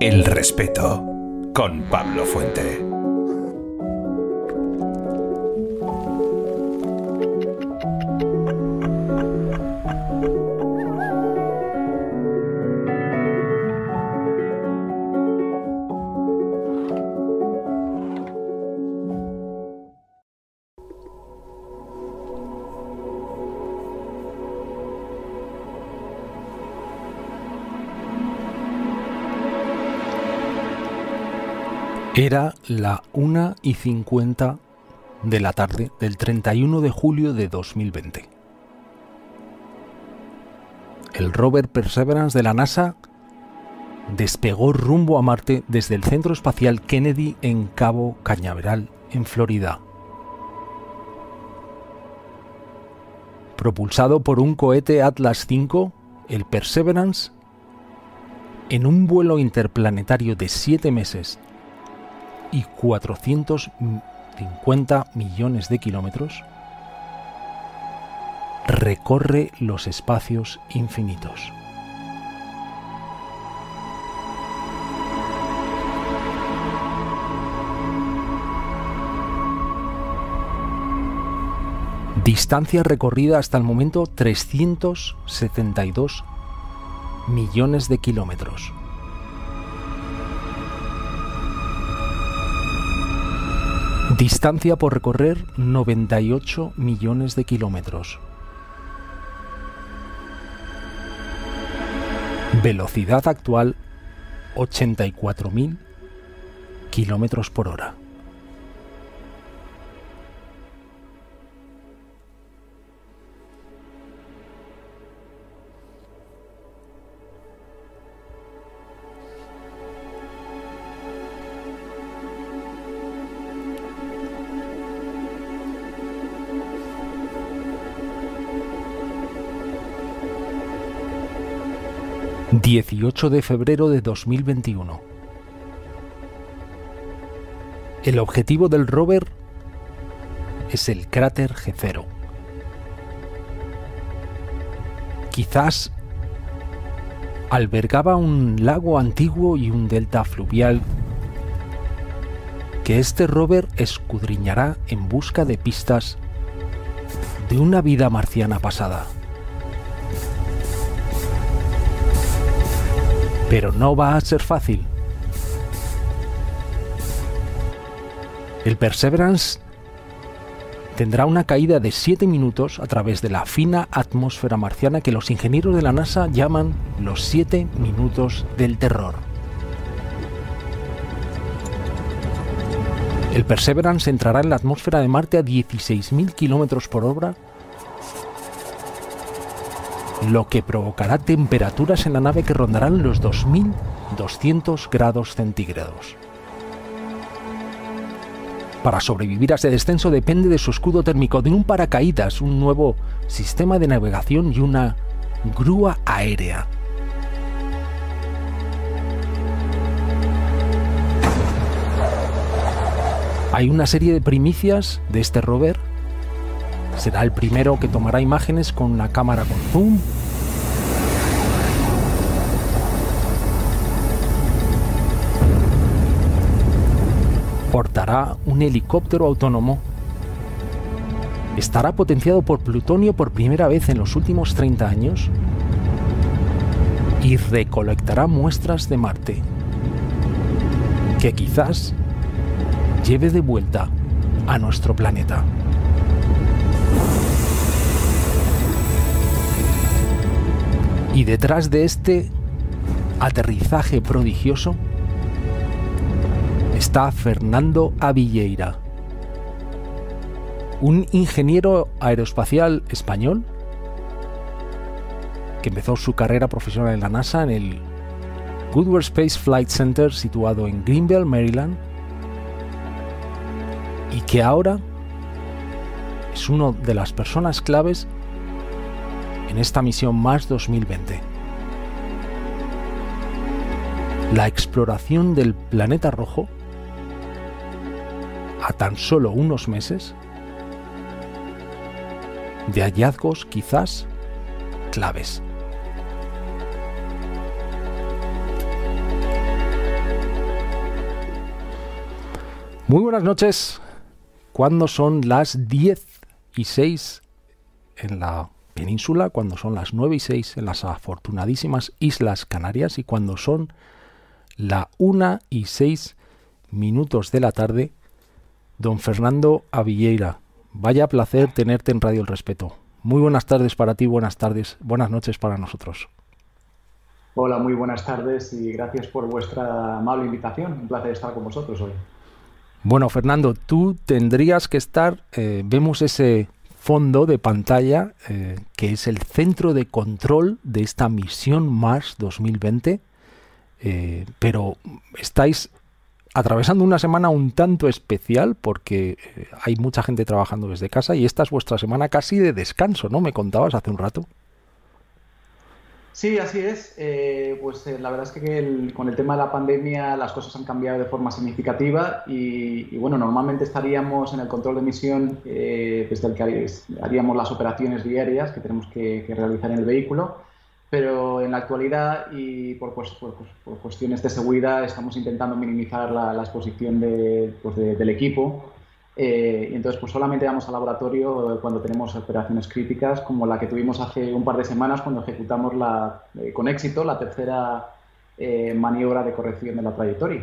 El respeto con Pablo Fuente. Era la 1 y 50 de la tarde del 31 de julio de 2020. El rover Perseverance de la NASA despegó rumbo a Marte desde el Centro Espacial Kennedy en Cabo Cañaveral, en Florida. Propulsado por un cohete Atlas V, el Perseverance, en un vuelo interplanetario de 7 meses y 450 millones de kilómetros, recorre los espacios infinitos. Distancia recorrida hasta el momento 372 millones de kilómetros. Distancia por recorrer 98 millones de kilómetros. Velocidad actual 84.000 kilómetros por hora. 18 de febrero de 2021. El objetivo del rover es el cráter G0. Quizás albergaba un lago antiguo y un delta fluvial que este rover escudriñará en busca de pistas de una vida marciana pasada. Pero no va a ser fácil. El Perseverance tendrá una caída de 7 minutos a través de la fina atmósfera marciana que los ingenieros de la NASA llaman los 7 minutos del terror. El Perseverance entrará en la atmósfera de Marte a 16.000 km por hora lo que provocará temperaturas en la nave que rondarán los 2.200 grados centígrados. Para sobrevivir a ese descenso depende de su escudo térmico, de un paracaídas, un nuevo sistema de navegación y una grúa aérea. Hay una serie de primicias de este rover Será el primero que tomará imágenes con una cámara con zoom. Portará un helicóptero autónomo. Estará potenciado por plutonio por primera vez en los últimos 30 años. Y recolectará muestras de Marte. Que quizás lleve de vuelta a nuestro planeta. Y detrás de este aterrizaje prodigioso está Fernando Avilleira, un ingeniero aeroespacial español que empezó su carrera profesional en la NASA en el Goodward Space Flight Center situado en Greenville, Maryland, y que ahora es una de las personas claves en esta misión Mars 2020. La exploración del planeta rojo a tan solo unos meses de hallazgos quizás claves. Muy buenas noches. ¿Cuándo son las 10 y 6 en la península, cuando son las 9 y 6 en las afortunadísimas Islas Canarias y cuando son la 1 y 6 minutos de la tarde, don Fernando Avilleira. Vaya placer tenerte en Radio El Respeto. Muy buenas tardes para ti, buenas tardes, buenas noches para nosotros. Hola, muy buenas tardes y gracias por vuestra amable invitación. Un placer estar con vosotros hoy. Bueno, Fernando, tú tendrías que estar, eh, vemos ese fondo de pantalla eh, que es el centro de control de esta misión Mars 2020, eh, pero estáis atravesando una semana un tanto especial porque hay mucha gente trabajando desde casa y esta es vuestra semana casi de descanso, ¿no? Me contabas hace un rato. Sí, así es. Eh, pues eh, la verdad es que con el tema de la pandemia las cosas han cambiado de forma significativa y, bueno, normalmente estaríamos en el control de misión eh, desde el que haríamos las operaciones diarias que tenemos que, realizar en el vehículo, pero en la actualidad y por, pues, cuestiones de seguridad estamos intentando minimizar la, exposición pues, del equipo eh, y entonces, pues solamente vamos al laboratorio cuando tenemos operaciones críticas, como la que tuvimos hace un par de semanas cuando ejecutamos la, eh, con éxito la tercera eh, maniobra de corrección de la trayectoria.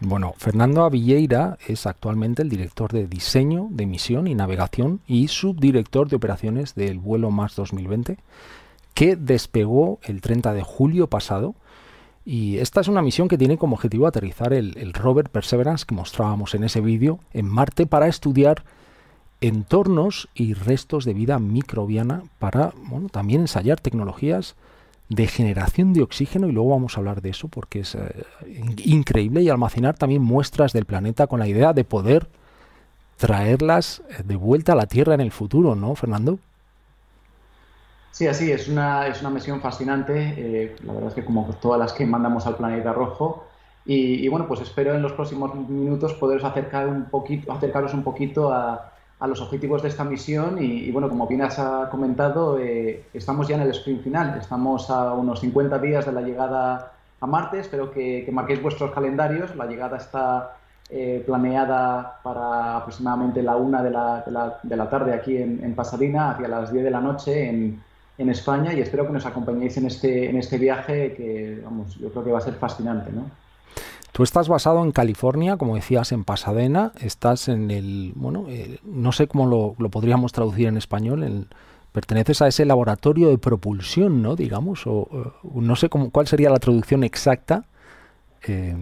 Bueno, Fernando Avilleira es actualmente el director de diseño de misión y navegación y subdirector de operaciones del vuelo Mars 2020, que despegó el 30 de julio pasado y esta es una misión que tiene como objetivo aterrizar el, rover Perseverance que mostrábamos en ese vídeo en Marte para estudiar entornos y restos de vida microbiana para bueno, también ensayar tecnologías de generación de oxígeno y luego vamos a hablar de eso porque es eh, increíble y almacenar también muestras del planeta con la idea de poder traerlas eh, de vuelta a la Tierra en el futuro, ¿no, Fernando? Sí, así, es una, es una misión fascinante, eh, la verdad es que como todas las que mandamos al planeta rojo, y, bueno, pues espero en los próximos minutos poderos acercar un poquito, acercaros un poquito a, a los objetivos de esta misión. Y, bueno, como bien has comentado, eh, estamos ya en el sprint final, estamos a unos 50 días de la llegada a Marte, espero que, marquéis vuestros calendarios, la llegada está eh, planeada para aproximadamente la una de la, de la, de la tarde aquí en, en, Pasadena, hacia las 10 de la noche en, en España y espero que nos acompañéis en este, en este viaje que, vamos, yo creo que va a ser fascinante, ¿no? Tú estás basado en California, como decías, en Pasadena, estás en el, bueno, eh, no sé cómo lo, lo, podríamos traducir en español, perteneces a ese laboratorio de propulsión, ¿no? Digamos, o, no sé cómo, cuál sería la traducción exacta. Eh,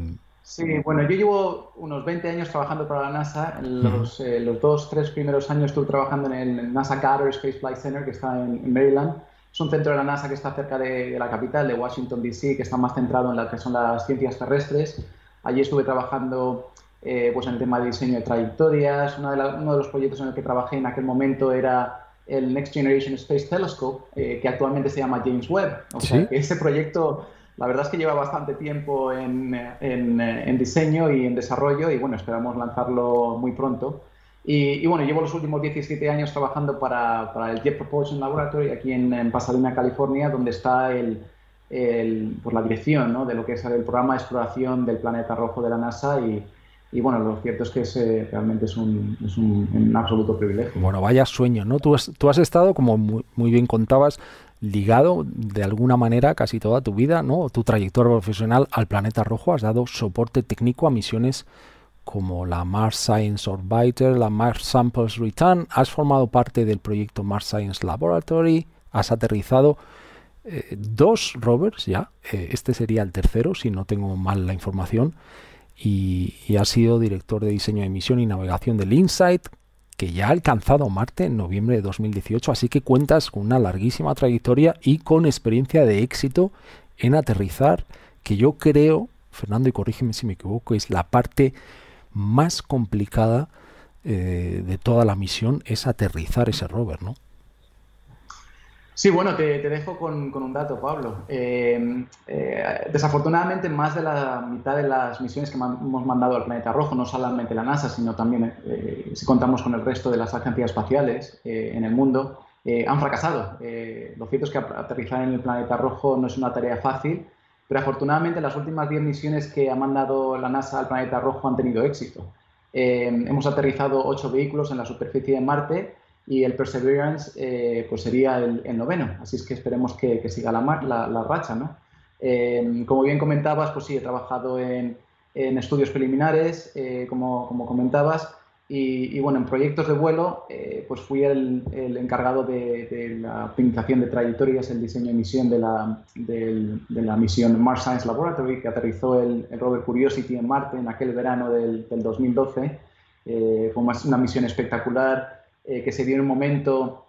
sí, bueno, yo llevo unos 20 años trabajando para la NASA. En los, eh, los dos, tres primeros años estuve trabajando en el NASA Carter Space Flight Center, que está en Maryland es un centro de la NASA que está cerca de, la capital, de Washington, D.C., que está más centrado en lo que son las ciencias terrestres. Allí estuve trabajando eh, pues en el tema de diseño de trayectorias. Uno de, uno de, los proyectos en el que trabajé en aquel momento era el Next Generation Space Telescope, eh, que actualmente se llama James Webb. O sea, que ese proyecto, la verdad es que lleva bastante tiempo en, en, en diseño y en desarrollo y bueno, esperamos lanzarlo muy pronto. Y, bueno, llevo los últimos 17 años trabajando para, el Jet Propulsion Laboratory aquí en, Pasadena, California, donde está el, el, por la dirección ¿no? de lo que es el programa de exploración del planeta rojo de la NASA y, bueno, lo cierto es que es, eh, realmente es, un, absoluto privilegio. Bueno, vaya sueño, ¿no? Tú has, estado, como muy, bien contabas, ligado de alguna manera casi toda tu vida, ¿no? Tu trayectoria profesional al planeta rojo, has dado soporte técnico a misiones como la Mars Science Orbiter, la Mars Samples Return, has formado parte del proyecto Mars Science Laboratory, has aterrizado eh, dos rovers ya, eh, este sería el tercero si no tengo mal la información, y, y has sido director de diseño de misión y navegación del InSight, que ya ha alcanzado Marte en noviembre de 2018, así que cuentas con una larguísima trayectoria y con experiencia de éxito en aterrizar, que yo creo, Fernando, y corrígeme si me equivoco, es la parte más complicada eh, de toda la misión es aterrizar ese rover, ¿no? Sí, bueno, te, dejo con, un dato, Pablo. Eh, eh, desafortunadamente, más de la mitad de las misiones que hemos mandado al planeta rojo, no solamente la NASA, sino también si contamos con el resto de las agencias espaciales en el mundo, han fracasado. lo cierto es que aterrizar en el planeta rojo no es una tarea fácil pero afortunadamente las últimas 10 misiones que ha mandado la NASA al planeta rojo han tenido éxito. hemos aterrizado ocho vehículos en la superficie de Marte y el Perseverance pues sería el, noveno. Así es que esperemos que, siga la, la, racha. ¿no? como bien comentabas, pues sí, he trabajado en, estudios preliminares, como, como comentabas. Y, bueno, en proyectos de vuelo, eh, pues fui el, encargado de, la optimización de trayectorias, el diseño y misión de la, de, la misión Mars Science Laboratory, que aterrizó el, rover Curiosity en Marte en aquel verano del, 2012. Eh, fue una misión espectacular eh, que se dio en un momento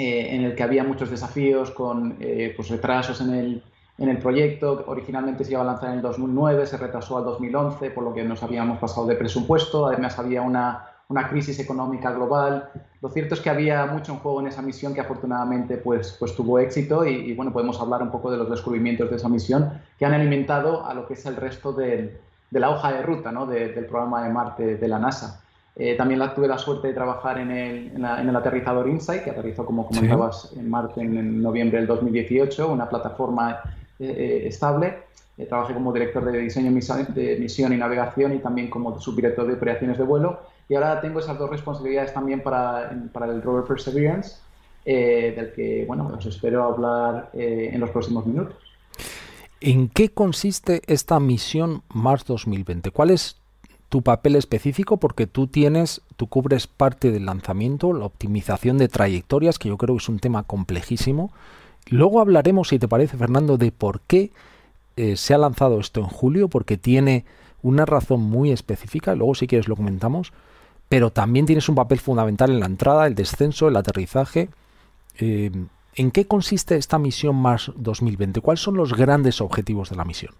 en el que había muchos desafíos con pues retrasos en el, en el proyecto. Originalmente se iba a lanzar en el 2009, se retrasó al 2011, por lo que nos habíamos pasado de presupuesto. Además, había una, una crisis económica global. Lo cierto es que había mucho en juego en esa misión que afortunadamente pues, pues tuvo éxito y, bueno, podemos hablar un poco de los descubrimientos de esa misión que han alimentado a lo que es el resto de, de la hoja de ruta ¿no? del programa de Marte de la NASA. Eh, también la, tuve la suerte de trabajar en el, en, el aterrizador InSight, que aterrizó, como comentabas, en Marte en, noviembre del 2018, una plataforma eh, eh, estable. Eh, trabajé como director de diseño de misión y navegación y también como subdirector de operaciones de vuelo. Y ahora tengo esas dos responsabilidades también para, para el rover Perseverance, del que bueno, os espero hablar en los próximos minutos. ¿En qué consiste esta misión Mars 2020? ¿Cuál es tu papel específico? Porque tú tienes, tú cubres parte del lanzamiento, la optimización de trayectorias, que yo creo que es un tema complejísimo. Luego hablaremos, si te parece, Fernando, de por qué eh, se ha lanzado esto en julio, porque tiene una razón muy específica, luego si quieres lo comentamos, pero también tienes un papel fundamental en la entrada, el descenso, el aterrizaje. Eh, ¿En qué consiste esta misión Mars 2020? ¿Cuáles son los grandes objetivos de la misión?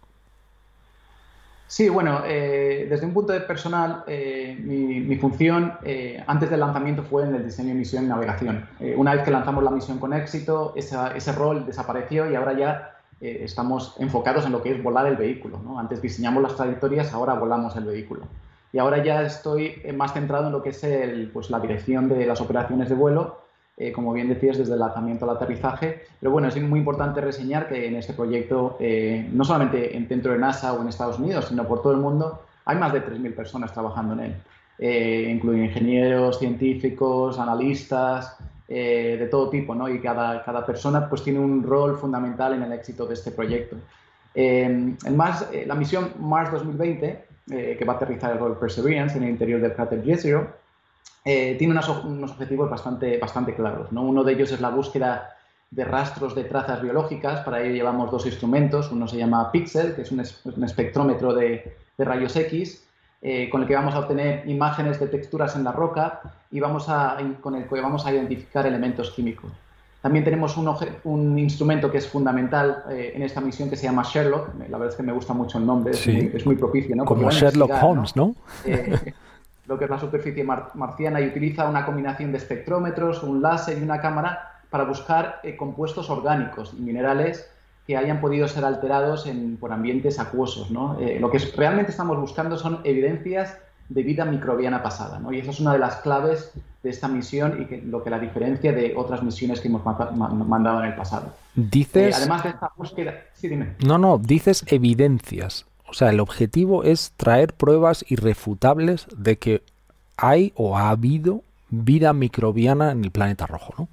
Sí, bueno, eh, desde un punto de personal, eh, mi, función eh, antes del lanzamiento fue en el diseño de misión y navegación. una vez que lanzamos la misión con éxito, ese rol desapareció y ahora ya estamos enfocados en lo que es volar el vehículo. Antes diseñamos las trayectorias, ahora volamos el vehículo. Y ahora ya estoy más centrado en lo que es pues, la dirección de las operaciones de vuelo eh, como bien decías, desde el lanzamiento al aterrizaje. Pero bueno, es muy importante reseñar que en este proyecto, eh, no solamente dentro de NASA o en Estados Unidos, sino por todo el mundo, hay más de 3.000 personas trabajando en él, eh, incluyen ingenieros, científicos, analistas, de todo tipo, ¿no? Y cada, cada persona pues tiene un rol fundamental en el éxito de este proyecto. en Mars, la misión Mars 2020, que va a aterrizar el Perseverance en el interior del cráter Jezero, eh, tiene unos, objetivos bastante, bastante claros. ¿no? Uno de ellos es la búsqueda de rastros de trazas biológicas. Para ello llevamos dos instrumentos. Uno se llama Pixel, que es un, espectrómetro de, rayos X, eh, con el que vamos a obtener imágenes de texturas en la roca y vamos a, con el que vamos a identificar elementos químicos. También tenemos un, un instrumento que es fundamental eh, en esta misión que se llama Sherlock. La verdad es que me gusta mucho el nombre, es, muy, propicio. ¿no? Como Sherlock Holmes, ¿no? Lo que es la superficie marciana y utiliza una combinación de espectrómetros, un láser y una cámara para buscar eh, compuestos orgánicos y minerales que hayan podido ser alterados por ambientes acuosos. Eh, lo que realmente estamos buscando son evidencias de vida microbiana pasada. Y esa es una de las claves de esta misión y lo que la diferencia de otras misiones que hemos mandado en el pasado. Dices... Eh, además de esta búsqueda... Sí, dime. No, no, dices evidencias. O sea, el objetivo es traer pruebas irrefutables de que hay o ha habido vida microbiana en el planeta rojo, ¿no?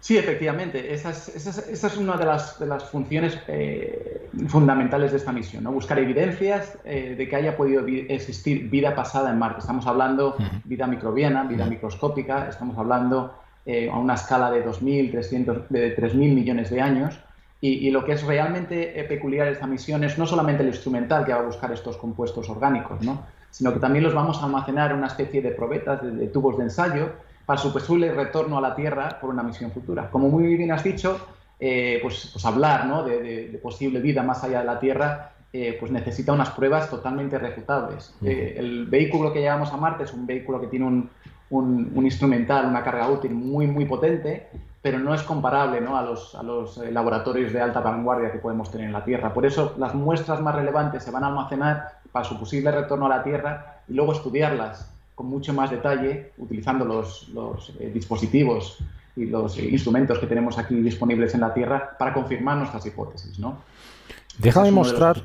Sí, efectivamente. Esa es, una de las, de las funciones eh, fundamentales de esta misión, ¿no? Buscar evidencias eh, de que haya podido existir vida pasada en Marte. Estamos hablando vida microbiana, vida microscópica, estamos hablando eh, a una escala de 2.000, de 3.000 millones de años. Y, lo que es realmente eh, peculiar de esta misión es no solamente el instrumental que va a buscar estos compuestos orgánicos, ¿no? sino que también los vamos a almacenar en una especie de probetas, de, tubos de ensayo, para su posible retorno a la Tierra por una misión futura. Como muy bien has dicho, eh, pues, pues, hablar ¿no? de, posible vida más allá de la Tierra eh, pues necesita unas pruebas totalmente refutables. el vehículo que llevamos a Marte es un vehículo que tiene un, un, un, instrumental, una carga útil muy, muy potente pero no es comparable ¿no? a los, a los eh, laboratorios de alta vanguardia que podemos tener en la Tierra. Por eso las muestras más relevantes se van a almacenar para su posible retorno a la Tierra y luego estudiarlas con mucho más detalle utilizando los, los eh, dispositivos y los instrumentos que tenemos aquí disponibles en la Tierra para confirmar nuestras hipótesis. ¿no? Deja de mostrar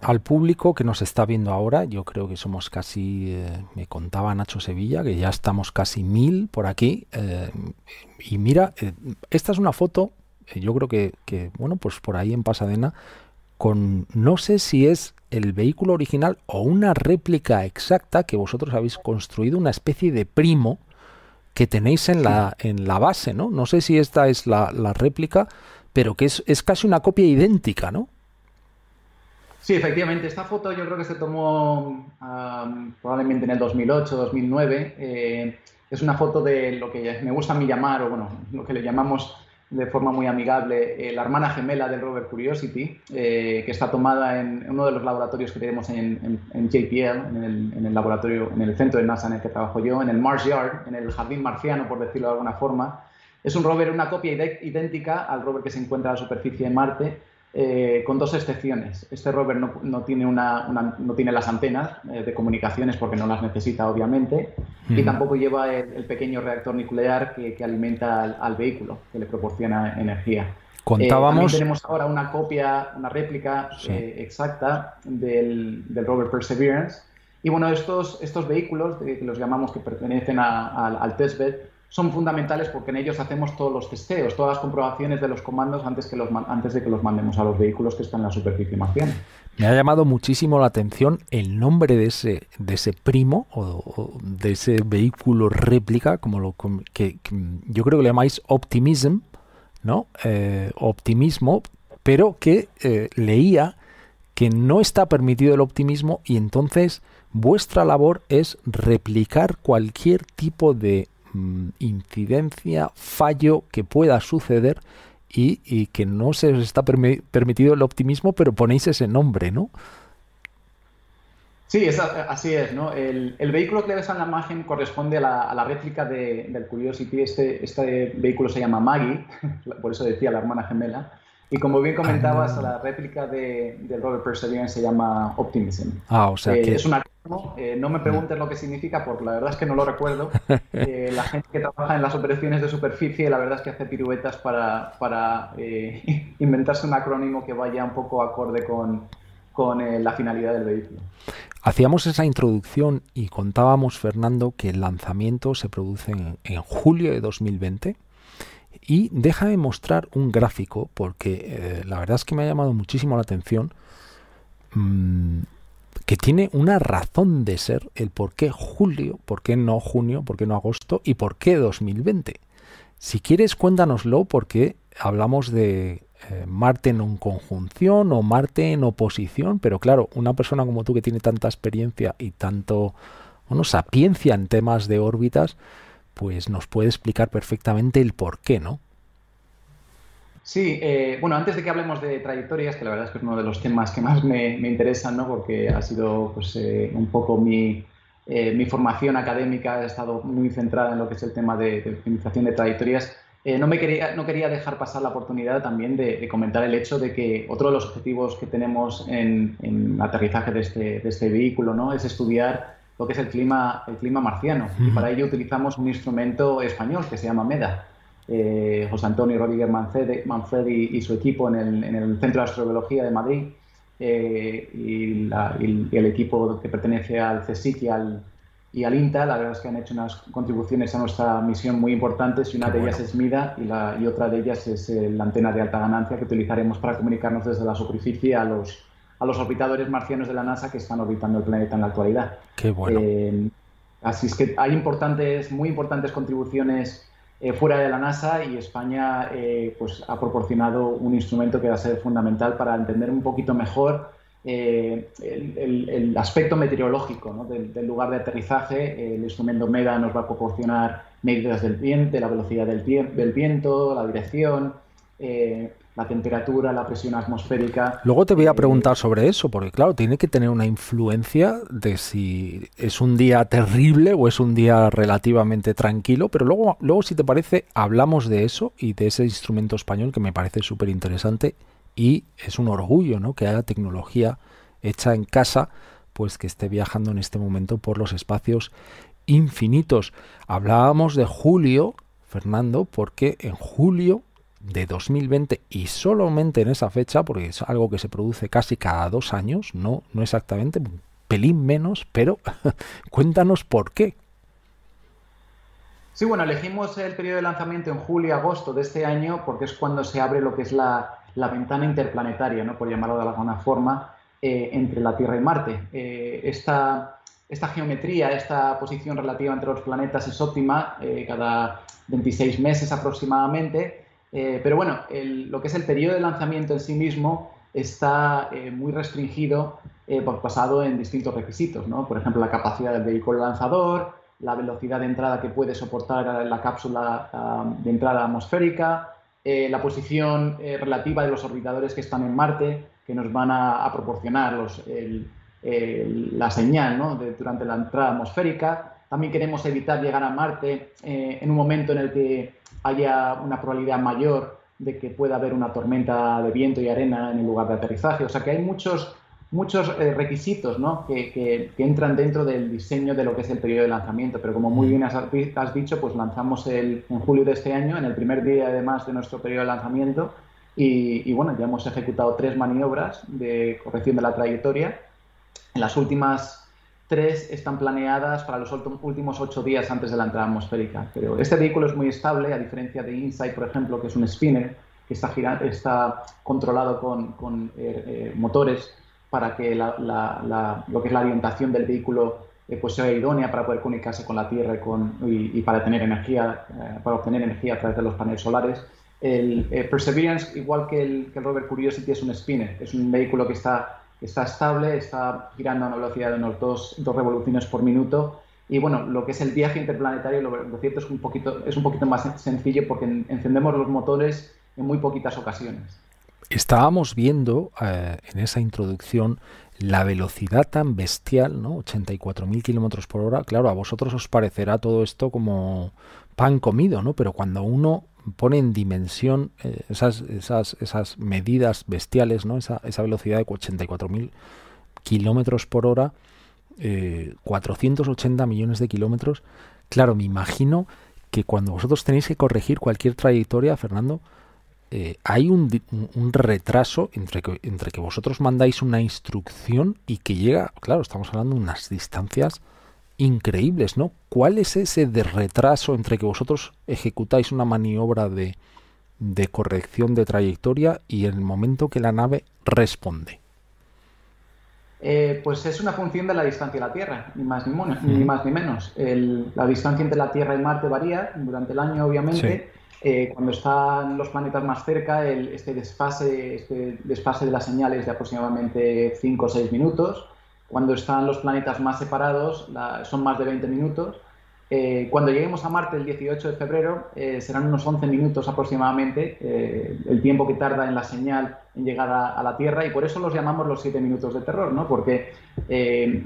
al público que nos está viendo ahora, yo creo que somos casi, eh, me contaba Nacho Sevilla, que ya estamos casi mil por aquí. Eh, y mira, eh, esta es una foto, yo creo que, que, bueno, pues por ahí en Pasadena, con no sé si es el vehículo original o una réplica exacta que vosotros habéis construido, una especie de primo que tenéis en la, en la base, ¿no? No sé si esta es la, la réplica, pero que es, es casi una copia idéntica, ¿no? Sí, efectivamente. Esta foto yo creo que se tomó probablemente en el 2008, 2009. Eh, es una foto de lo que me gusta a mí llamar, o bueno, lo que le llamamos de forma muy amigable, eh, la hermana gemela del rover Curiosity, eh, que está tomada en uno de los laboratorios que tenemos en, JPL, en el, laboratorio, en el centro de NASA en el que trabajo yo, en el Mars Yard, en el jardín marciano, por decirlo de alguna forma. Es un rover, una copia idéntica al rover que se encuentra a la superficie de Marte, eh, con dos excepciones. Este rover no, tiene, una, no tiene las antenas eh, de comunicaciones porque no las necesita, obviamente, y tampoco lleva el, pequeño reactor nuclear que, alimenta al, vehículo, que le proporciona energía. Contábamos. Eh, tenemos ahora una copia, una réplica exacta del, rover Perseverance. Y bueno, estos, estos vehículos, que los llamamos que pertenecen al testbed, son fundamentales porque en ellos hacemos todos los testeos, todas las comprobaciones de los comandos antes, que los, antes de que los mandemos a los vehículos que están en la superficie marciana. Me ha llamado muchísimo la atención el nombre de ese, de ese primo o, de ese vehículo réplica, como lo que, yo creo que le llamáis Optimism, ¿no? Eh, optimismo, pero que eh, leía que no está permitido el optimismo y entonces vuestra labor es replicar cualquier tipo de incidencia, fallo que pueda suceder y, que no se os está permitido el optimismo, pero ponéis ese nombre, ¿no? Sí, así es, ¿no? El, vehículo que ves en la imagen corresponde a la, réplica del Curiosity. Este, este vehículo se llama Maggie, por eso decía la hermana gemela. Y como bien comentabas, ah. la réplica de, del rover Perseverance se llama Optimism. Ah, o sea eh, que... Es una eh, no me preguntes lo que significa, porque la verdad es que no lo recuerdo. Eh, la gente que trabaja en las operaciones de superficie, la verdad es que hace piruetas para, para inventarse un acrónimo que vaya un poco acorde con, con la finalidad del vehículo. Hacíamos esa introducción y contábamos, Fernando, que el lanzamiento se produce en, julio de 2020. Y déjame mostrar un gráfico, porque la verdad es que me ha llamado muchísimo la atención. Mm, que tiene una razón de ser el por qué julio, por qué no junio, por qué no agosto y por qué 2020. Si quieres, cuéntanoslo porque hablamos de eh, Marte en conjunción o Marte en oposición, pero claro, una persona como tú que tiene tanta experiencia y tanto, bueno, sapiencia en temas de órbitas, pues nos puede explicar perfectamente el por qué, ¿no? Sí, eh, bueno, antes de que hablemos de trayectorias, que la verdad es que es uno de los temas que más me, interesan, ¿no? porque ha sido pues, eh, un poco mi, eh, mi, formación académica, ha estado muy centrada en lo que es el tema de, de optimización de trayectorias. no, me quería, no quería dejar pasar la oportunidad también de, comentar el hecho de que otro de los objetivos que tenemos en, en aterrizaje de este, de este vehículo ¿no? es estudiar lo que es el clima, el clima marciano. Y para ello utilizamos un instrumento español que se llama MEDA. Eh, José Antonio Rodríguez Manfredi, y su equipo en el, Centro de Astrobiología de Madrid eh, y, el equipo que pertenece al CSIC y al, y al INTA, la verdad es que han hecho unas contribuciones a nuestra misión muy importantes y una de ellas es MIDA y, la, y otra de ellas es eh, la antena de alta ganancia que utilizaremos para comunicarnos desde la superficie a los, a los orbitadores marcianos de la NASA que están orbitando el planeta en la actualidad. Qué bueno. así es que hay importantes, muy importantes contribuciones eh, fuera de la NASA y España eh, pues, ha proporcionado un instrumento que va a ser fundamental para entender un poquito mejor eh, el, aspecto meteorológico del, lugar de aterrizaje. El instrumento MEDA nos va a proporcionar medidas del viento, de la velocidad del, del viento, la dirección, la temperatura, la presión atmosférica. Luego te voy a eh, preguntar sobre eso, porque claro, tiene que tener una influencia de si es un día terrible o es un día relativamente tranquilo, pero luego, luego si te parece, hablamos de eso y de ese instrumento español que me parece súper interesante y es un orgullo, ¿no? Que haya tecnología hecha en casa, pues que esté viajando en este momento por los espacios infinitos. Hablábamos de julio, Fernando, porque en julio de 2020 y solamente en esa fecha, porque es algo que se produce casi cada dos años, no, no exactamente, un pelín menos, pero cuéntanos por qué. Sí, bueno, elegimos el periodo de lanzamiento en julio y agosto de este año porque es cuando se abre lo que es la, ventana interplanetaria, ¿no? por llamarlo de alguna forma, eh, entre la Tierra y Marte. Eh, esta, geometría, esta posición relativa entre los planetas es óptima eh, cada 26 meses aproximadamente, pero bueno, lo que es el periodo de lanzamiento en sí mismo está muy restringido basado en distintos requisitos, ¿no? por ejemplo, la capacidad del vehículo lanzador, la velocidad de entrada que puede soportar la cápsula ah, de entrada atmosférica, eh, la posición eh, relativa de los orbitadores que están en Marte, que nos van a, proporcionar los, la señal durante la entrada atmosférica. También queremos evitar llegar a Marte eh, en un momento en el que haya una probabilidad mayor de que pueda haber una tormenta de viento y arena en el lugar de aterrizaje. O sea que hay muchos muchos eh, requisitos ¿no? que, entran dentro del diseño de lo que es el periodo de lanzamiento, pero como muy bien has, dicho, pues lanzamos el, en julio de este año, en el primer día además de nuestro periodo de lanzamiento, y, bueno, ya hemos ejecutado tres maniobras de corrección de la trayectoria. En las últimas tres están planeadas para los últimos ocho días antes de la entrada atmosférica. Pero este vehículo es muy estable, a diferencia de Insight, por ejemplo, que es un spinner, que está, está controlado con, eh, eh, motores para que lo que es la orientación del vehículo eh, pues sea idónea para poder comunicarse con la Tierra y, para tener energía, eh, para obtener energía a través de los paneles solares. El Perseverance, igual que el, rover Curiosity, es un spinner, es un vehículo que está, está estable, está girando a una velocidad de unos dos, dos revoluciones por minuto y bueno, lo que es el viaje interplanetario, lo, cierto es un poquito, es un poquito más sencillo porque encendemos los motores en muy poquitas ocasiones estábamos viendo eh, en esa introducción la velocidad tan bestial, ¿no? 84.000 kilómetros por hora. Claro, a vosotros os parecerá todo esto como pan comido, ¿no? Pero cuando uno pone en dimensión eh, esas, esas, esas medidas bestiales, ¿no? Esa, esa velocidad de 84.000 kilómetros por hora, 480 eh, millones de kilómetros. Claro, me imagino que cuando vosotros tenéis que corregir cualquier trayectoria, Fernando, eh, hay un, retraso entre que, entre que vosotros mandáis una instrucción y que llega, claro, estamos hablando de unas distancias increíbles, ¿no? ¿Cuál es ese de retraso entre que vosotros ejecutáis una maniobra de, corrección de trayectoria y el momento que la nave responde? Eh, pues es una función de la distancia a la Tierra, ni más ni, ni, más, ni menos. la distancia entre la Tierra y Marte varía durante el año, obviamente. Eh, cuando están los planetas más cerca, este, desfase, este desfase de las señales de aproximadamente 5 o 6 minutos. Cuando están los planetas más separados, son más de 20 minutos. Eh, cuando lleguemos a Marte el 18 de febrero, eh, serán unos 11 minutos aproximadamente el tiempo que tarda en la señal en llegar a, la Tierra y por eso los llamamos los 7 minutos de terror, ¿no? porque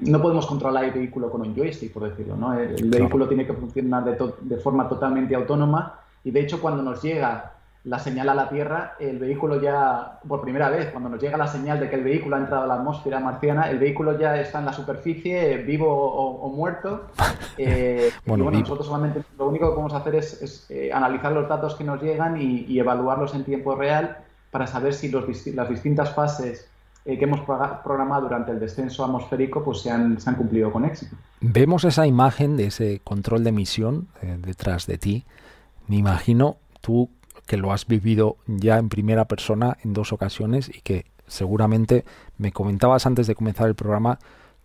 no podemos controlar el vehículo con un joystick, por decirlo. ¿no? El, vehículo tiene que funcionar de, de forma totalmente autónoma y de hecho, cuando nos llega la señal a la Tierra, el vehículo ya, por primera vez, cuando nos llega la señal de que el vehículo ha entrado a la atmósfera marciana, el vehículo ya está en la superficie, vivo o, muerto. Eh, bueno, y bueno, nosotros solamente lo único que podemos hacer es, eh, analizar los datos que nos llegan y, evaluarlos en tiempo real para saber si los, las distintas fases eh, que hemos programado durante el descenso atmosférico pues se han, se han, cumplido con éxito. Vemos esa imagen de ese control de emisión detrás de ti me imagino tú que lo has vivido ya en primera persona en dos ocasiones y que seguramente me comentabas antes de comenzar el programa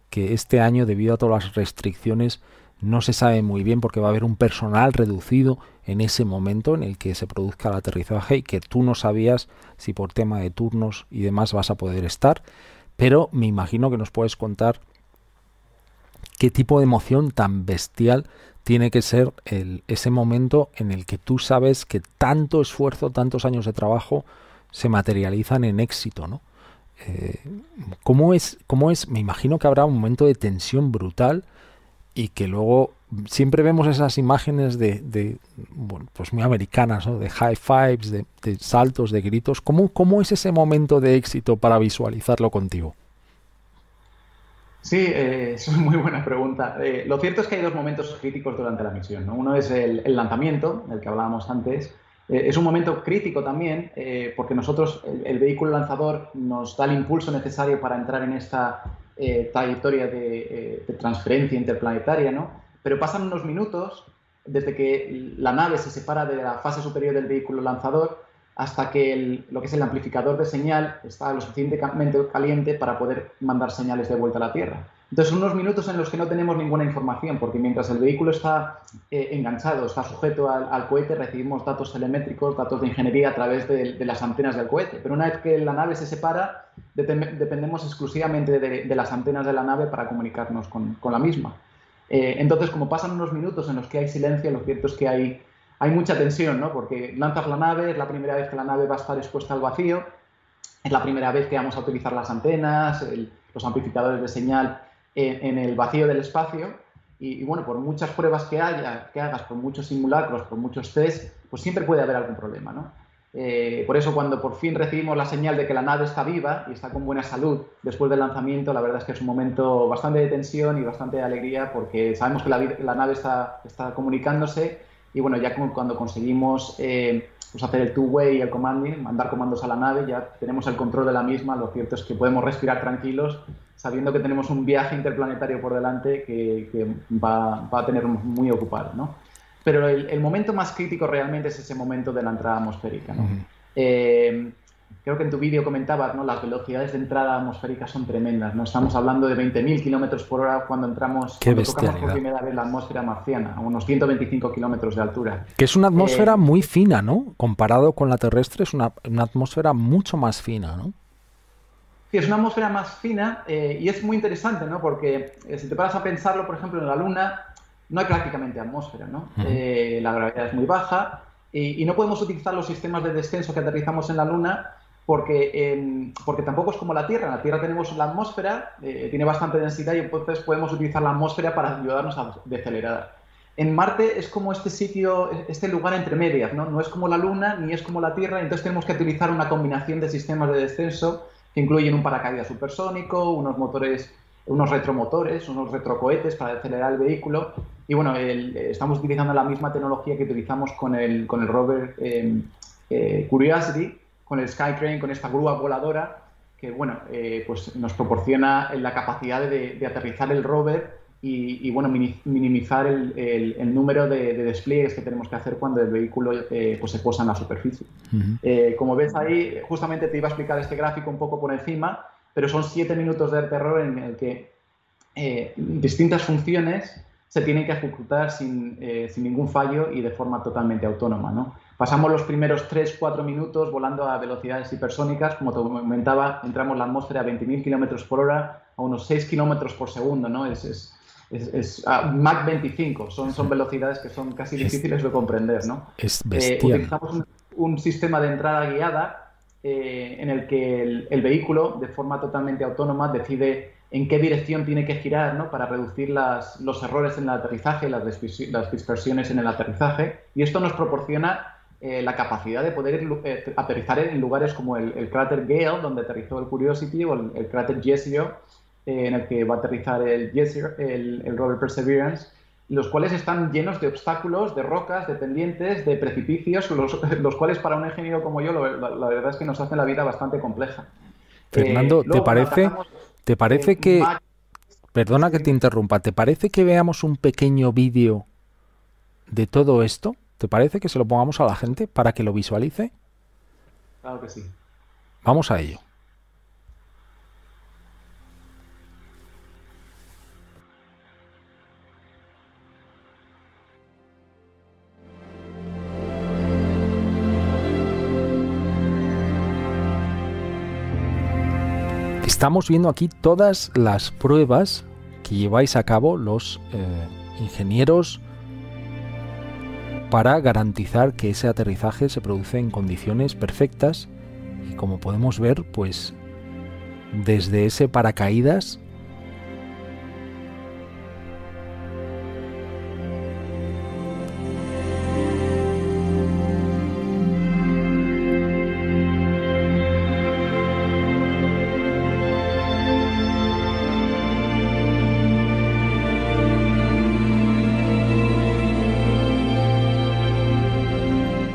que este año debido a todas las restricciones no se sabe muy bien porque va a haber un personal reducido en ese momento en el que se produzca el aterrizaje y que tú no sabías si por tema de turnos y demás vas a poder estar, pero me imagino que nos puedes contar qué tipo de emoción tan bestial tiene que ser ese momento en el que tú sabes que tanto esfuerzo, tantos años de trabajo se materializan en éxito, ¿no? Eh, ¿cómo, es, ¿Cómo es? Me imagino que habrá un momento de tensión brutal y que luego siempre vemos esas imágenes de, bueno, pues muy americanas, ¿no? de high fives, de, saltos, de gritos. ¿Cómo, ¿Cómo es ese momento de éxito para visualizarlo contigo? Sí, eh, es una muy buena pregunta. Eh, lo cierto es que hay dos momentos críticos durante la misión. Uno es el, lanzamiento, del que hablábamos antes, Eh, es un momento crítico también eh, porque nosotros, el, vehículo lanzador nos da el impulso necesario para entrar en esta trayectoria de, transferencia interplanetaria, ¿no? Pero pasan unos minutos desde que la nave se separa de la fase superior del vehículo lanzador hasta que lo que es el amplificador de señal está lo suficientemente caliente para poder mandar señales de vuelta a la Tierra. Entonces, unos minutos en los que no tenemos ninguna información, porque mientras el vehículo está eh, enganchado, está sujeto al, cohete, recibimos datos telemétricos, datos de ingeniería a través de, las antenas del cohete. Pero una vez que la nave se separa, dependemos exclusivamente de, las antenas de la nave para comunicarnos con, la misma. Eh, entonces, como pasan unos minutos en los que hay silencio, lo cierto es que hay hay mucha tensión, ¿no? Porque lanzas la nave, es la primera vez que la nave va a estar expuesta al vacío, es la primera vez que vamos a utilizar las antenas, los amplificadores de señal en, el vacío del espacio. Y, bueno, por muchas pruebas que, haya, que hagas, por muchos simulacros, por muchos test, pues siempre puede haber algún problema, ¿no? Eh, por eso cuando por fin recibimos la señal de que la nave está viva y está con buena salud después del lanzamiento, la verdad es que es un momento bastante de tensión y bastante de alegría porque sabemos que la, la nave está, está comunicándose y bueno, ya cuando conseguimos eh, pues hacer el two-way y el commanding, mandar comandos a la nave, ya tenemos el control de la misma. Lo cierto es que podemos respirar tranquilos sabiendo que tenemos un viaje interplanetario por delante que, va, a tener muy ocupado. ¿no? Pero el, momento más crítico realmente es ese momento de la entrada atmosférica. ¿no? Creo que en tu vídeo comentabas, ¿no? Las velocidades de entrada atmosférica son tremendas, ¿no? Estamos hablando de 20.000 kilómetros por hora cuando entramos, Qué cuando tocamos por primera vez la atmósfera marciana, a unos 125 kilómetros de altura. Que es una atmósfera eh, muy fina, ¿no? Comparado con la terrestre, es una, atmósfera mucho más fina, ¿no? Sí, es una atmósfera más fina eh, y es muy interesante, ¿no? Porque eh, si te paras a pensarlo, por ejemplo, en la Luna no hay prácticamente atmósfera, ¿no? la gravedad es muy baja y, y no podemos utilizar los sistemas de descenso que aterrizamos en la Luna porque, porque tampoco es como la Tierra. En la Tierra tenemos la atmósfera, eh, tiene bastante densidad y entonces podemos utilizar la atmósfera para ayudarnos a decelerar. En Marte es como este sitio, este lugar entre medias, ¿no? No es como la Luna ni es como la Tierra, entonces tenemos que utilizar una combinación de sistemas de descenso que incluyen un paracaídas supersónico, unos motores, unos retromotores, unos retrocohetes para acelerar el vehículo. Y bueno, estamos utilizando la misma tecnología que utilizamos con el, con el rover eh, eh, Curiosity, con el Skytrain, con esta grúa voladora, que bueno, eh, pues nos proporciona la capacidad de, aterrizar el rover y, bueno, minimizar el, número de, despliegues que tenemos que hacer cuando el vehículo eh, pues se posa en la superficie. Eh, como ves ahí, justamente te iba a explicar este gráfico un poco por encima, pero son siete minutos de terror en el que distintas funciones se tienen que ejecutar sin, sin, ningún fallo y de forma totalmente autónoma. ¿no? Pasamos los primeros 3-4 minutos volando a velocidades hipersónicas, como te comentaba, entramos en la atmósfera a 20.000 km por hora, a unos 6 km por segundo, ¿no? Es, es, es, Mach 25, son, son velocidades que son casi difíciles de comprender, ¿no? Es eh, bestial. utilizamos un, sistema de entrada guiada eh, en el que el, vehículo, de forma totalmente autónoma, decide en qué dirección tiene que girar ¿no? para reducir las, los errores en el aterrizaje, las, las dispersiones en el aterrizaje, y esto nos proporciona eh, la capacidad de poder eh, aterrizar en lugares como el, cráter Gale, donde aterrizó el Curiosity, o el, cráter Jezero, eh, en el que va a aterrizar el, el, rover Perseverance, los cuales están llenos de obstáculos, de rocas, de pendientes, de precipicios, los, cuales para un ingeniero como yo, la, verdad es que nos hacen la vida bastante compleja. Fernando, ¿te parece, ¿te parece que... Perdona que te interrumpa, ¿te parece que veamos un pequeño vídeo de todo esto? ¿Te parece que se lo pongamos a la gente para que lo visualice? Claro que sí. Vamos a ello. Estamos viendo aquí todas las pruebas que lleváis a cabo los eh, ingenieros para garantizar que ese aterrizaje se produce en condiciones perfectas y como podemos ver pues desde ese paracaídas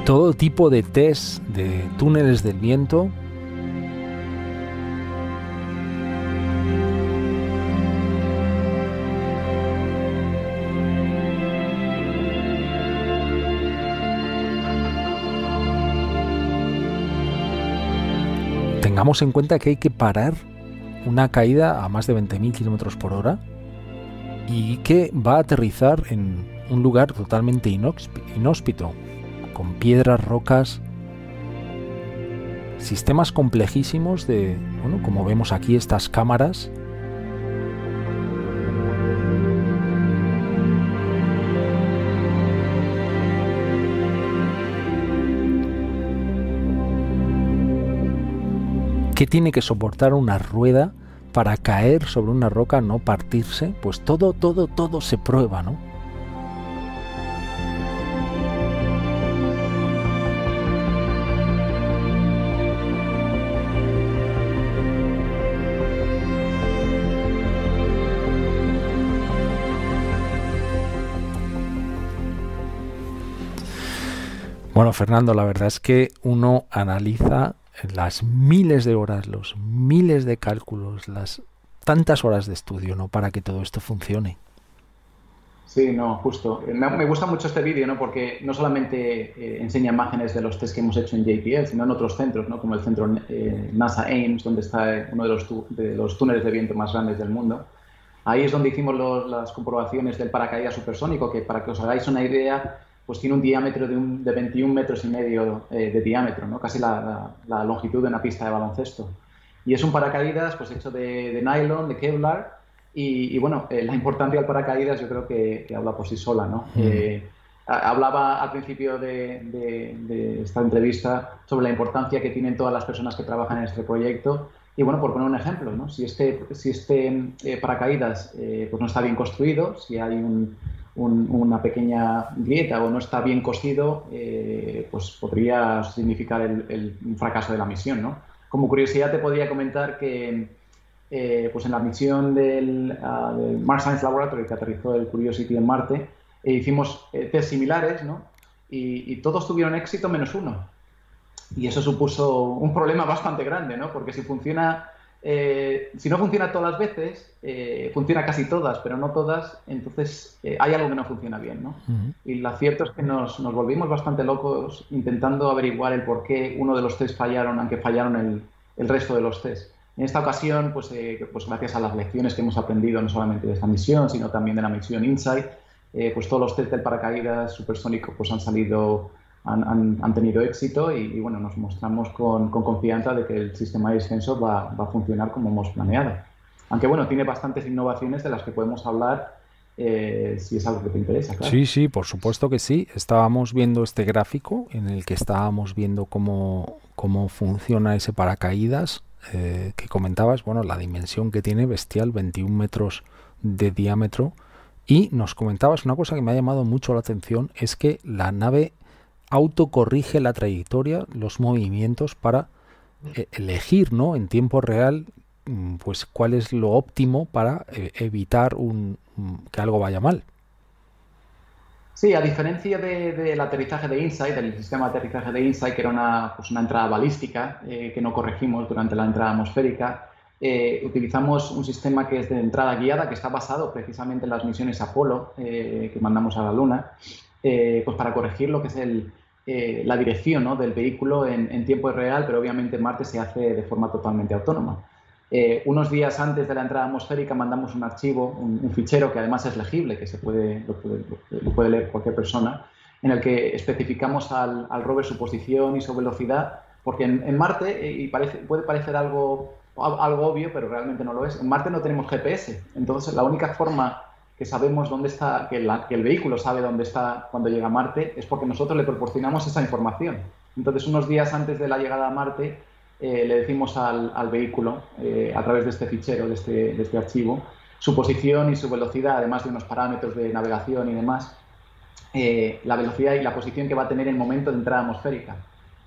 todo tipo de test de túneles del viento. Tengamos en cuenta que hay que parar una caída a más de 20.000 km por hora y que va a aterrizar en un lugar totalmente inhóspito, con piedras, rocas, sistemas complejísimos de, bueno, como vemos aquí estas cámaras. ¿Qué tiene que soportar una rueda para caer sobre una roca, no partirse? Pues todo, todo, todo se prueba, ¿no? Bueno, Fernando, la verdad es que uno analiza las miles de horas, los miles de cálculos, las tantas horas de estudio, ¿no? Para que todo esto funcione. Sí, no, justo. Me, gusta mucho este vídeo, ¿no? Porque no solamente eh, enseña imágenes de los test que hemos hecho en JPL, sino en otros centros, ¿no? Como el centro eh, NASA Ames, donde está uno de los, de los, túneles de viento más grandes del mundo. Ahí es donde hicimos las comprobaciones del paracaídas supersónico, que para que os hagáis una idea, pues tiene un diámetro de, un, de 21 metros y medio eh, de diámetro, ¿no? casi la, la, longitud de una pista de baloncesto. Y es un paracaídas pues, hecho de, de nylon, de Kevlar, y, y bueno, eh, la importancia del paracaídas yo creo que, habla por sí sola. ¿no? Mm. Eh, hablaba al principio de, de, esta entrevista sobre la importancia que tienen todas las personas que trabajan en este proyecto. Y bueno, por poner un ejemplo, ¿no? si este, si este paracaídas pues no está bien construido, si hay un, una pequeña grieta o no está bien cosido, eh, pues podría significar el, fracaso de la misión. ¿no? Como curiosidad te podría comentar que eh, pues en la misión del, uh, del, Mars Science Laboratory que aterrizó el Curiosity en Marte, eh, hicimos test similares ¿no? y, y, todos tuvieron éxito menos uno. Y eso supuso un problema bastante grande, ¿no? porque si funciona eh, si no funciona todas las veces, eh, funciona casi todas, pero no todas, entonces eh, hay algo que no funciona bien, ¿no? Y lo cierto es que nos, volvimos bastante locos intentando averiguar el por qué uno de los test fallaron, aunque fallaron el, el resto de los test. En esta ocasión, pues, pues gracias a las lecciones que hemos aprendido no solamente de esta misión, sino también de la misión Insight, pues todos los test del paracaídas supersónico pues han salido han, tenido éxito y, bueno, nos mostramos con, confianza de que el sistema de descenso va, a funcionar como hemos planeado. Aunque bueno, tiene bastantes innovaciones de las que podemos hablar eh, si es algo que te interesa. Sí, sí, por supuesto que sí. Estábamos viendo este gráfico en el que estábamos viendo cómo, cómo funciona ese paracaídas eh, que comentabas. Bueno, la dimensión que tiene bestial, 21 metros de diámetro. Y nos comentabas una cosa que me ha llamado mucho la atención, es que la nave autocorrige la trayectoria, los movimientos para eh, elegir ¿no? en tiempo real mm, pues cuál es lo óptimo para eh, evitar un, que algo vaya mal. Sí, a diferencia del aterrizaje de InSight, del sistema de aterrizaje de InSight, que era una, pues una entrada balística eh, que no corregimos durante la entrada atmosférica, utilizamos un sistema que es de entrada guiada, que está basado precisamente en las misiones Apolo que mandamos a la Luna, pues para corregir lo que es el, eh, la dirección del vehículo en, tiempo real, pero obviamente en Marte se hace de forma totalmente autónoma. Eh, unos días antes de la entrada atmosférica mandamos un archivo, un, fichero que además es legible, que se puede, lo, puede, leer cualquier persona, en el que especificamos al, rover su posición y su velocidad, porque en, Marte, eh, y parece, puede parecer algo, algo obvio, pero realmente no lo es, en Marte no tenemos GPS, entonces la única forma que sabemos dónde está, que, el vehículo sabe dónde está cuando llega a Marte, es porque nosotros le proporcionamos esa información. Entonces, unos días antes de la llegada a Marte, eh, le decimos al, vehículo, eh, a través de este fichero, de este, de este, archivo, su posición y su velocidad, además de unos parámetros de navegación y demás, eh, la velocidad y la posición que va a tener en el momento de entrada atmosférica.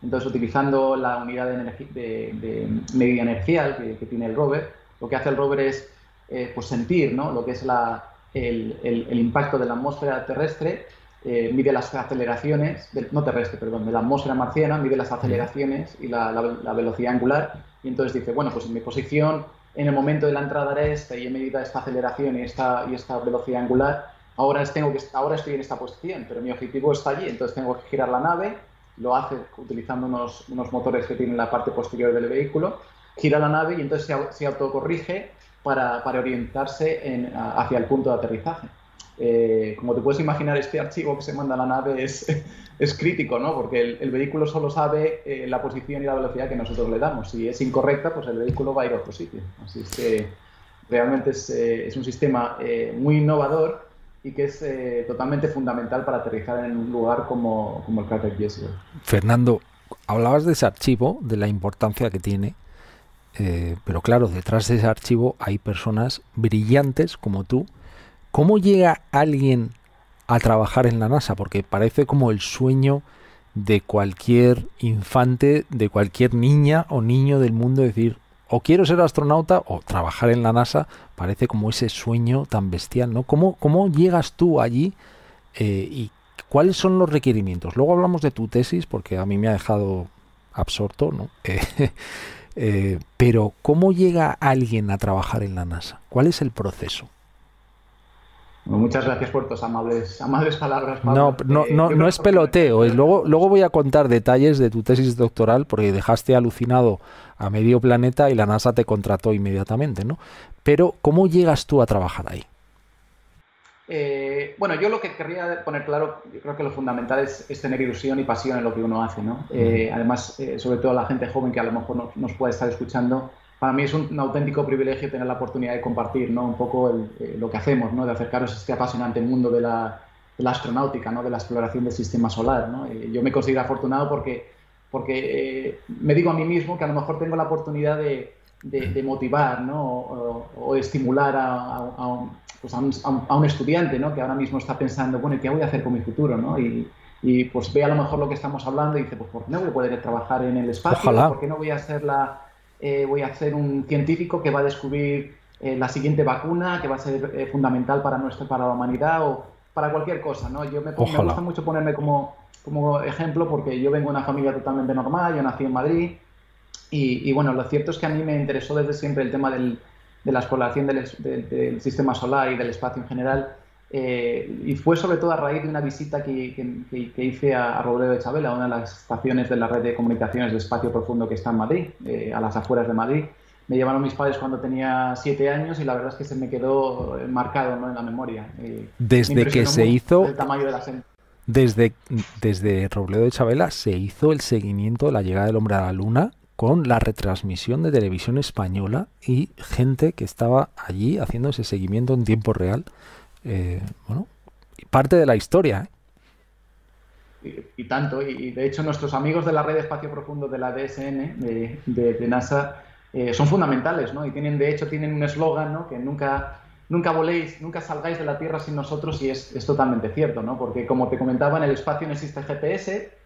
Entonces, utilizando la unidad de, de, medida inercial que, que, tiene el rover, lo que hace el rover es pues sentir ¿no? lo que es la, el, impacto de la atmósfera terrestre eh, mide las aceleraciones, no terrestre, perdón, de la atmósfera marciana, mide las aceleraciones y la, velocidad angular. Y entonces dice, bueno, pues en mi posición, en el momento de la entrada era esta y he medido esta aceleración y esta, y esta velocidad angular, ahora, tengo que, ahora estoy en esta posición, pero mi objetivo está allí, entonces tengo que girar la nave, lo hace utilizando unos, unos motores que tienen la parte posterior del vehículo, gira la nave y entonces se, se autocorrige para, para orientarse en, hacia el punto de aterrizaje. Eh, como te puedes imaginar, este archivo que se manda a la nave es, es crítico, ¿no? Porque el, vehículo solo sabe eh, la posición y la velocidad que nosotros le damos. Si es incorrecta, pues el vehículo va a ir a otro sitio. Así es que realmente es, eh, es un sistema muy innovador y que es totalmente fundamental para aterrizar en un lugar como, como el cráter Jezero. Fernando, hablabas de ese archivo, de la importancia que tiene. Pero claro, detrás de ese archivo hay personas brillantes como tú ¿Cómo llega alguien a trabajar en la NASA? Porque parece como el sueño de cualquier infante, de cualquier niña o niño del mundo, decir, o quiero ser astronauta o trabajar en la NASA, parece como ese sueño tan bestial, ¿no? ¿Cómo, cómo llegas tú allí eh, y cuáles son los requerimientos? Luego hablamos de tu tesis, porque a mí me ha dejado absorto, ¿no? Eh, pero ¿cómo llega alguien a trabajar en la NASA? ¿Cuál es el proceso? muchas gracias por tus amables, amables palabras. No, no, eh, no, no es peloteo. luego, luego voy a contar detalles de tu tesis doctoral porque dejaste alucinado a medio planeta y la NASA te contrató inmediatamente, ¿no? Pero, ¿cómo llegas tú a trabajar ahí? Eh, bueno, yo lo que querría poner claro, yo creo que lo fundamental es, tener ilusión y pasión en lo que uno hace, ¿no? Eh, además, sobre todo la gente joven que a lo mejor nos puede estar escuchando, para mí es un, auténtico privilegio tener la oportunidad de compartir ¿no? un poco eh, lo que hacemos, ¿no? de acercaros a este apasionante mundo de la, astronáutica, ¿no? de la exploración del sistema solar. ¿no? Eh, yo me considero afortunado porque, porque eh, me digo a mí mismo que a lo mejor tengo la oportunidad de, de, motivar ¿no? o, estimular a, pues a, un, a, un, estudiante ¿no? que ahora mismo está pensando, bueno, ¿qué voy a hacer con mi futuro? ¿no? Y, y pues ve a lo mejor lo que estamos hablando y dice, pues ¿por qué no voy a poder trabajar en el espacio? ¿Por qué no voy a hacer la eh, voy a ser un científico que va a descubrir eh, la siguiente vacuna que va a ser eh, fundamental para, nuestra, para la humanidad o para cualquier cosa, ¿no? Yo me, gusta mucho ponerme como, como ejemplo porque yo vengo de una familia totalmente normal, yo nací en Madrid y, bueno, lo cierto es que a mí me interesó desde siempre el tema del, de la exploración del, del, sistema solar y del espacio en general eh, y fue sobre todo a raíz de una visita que, que, hice a, Robledo de Chabela, una de las estaciones de la red de comunicaciones de espacio profundo que está en Madrid, eh, a las afueras de Madrid. Me llevaron mis padres cuando tenía siete años y la verdad es que se me quedó marcado ¿no? en la memoria. Eh, desde que se hizo... El tamaño de la desde, desde Robledo de Chabela se hizo el seguimiento de la llegada del hombre a la luna con la retransmisión de televisión española y gente que estaba allí haciendo ese seguimiento en tiempo real eh, bueno, parte de la historia. ¿eh? Y, tanto, y, de hecho nuestros amigos de la red de espacio profundo de la DSN, de, NASA, eh, son fundamentales, ¿no? Y tienen, de hecho, tienen un eslogan, ¿no? Que nunca, nunca voléis, nunca salgáis de la Tierra sin nosotros, y es totalmente cierto, ¿no? Porque como te comentaba, en el espacio no existe GPS,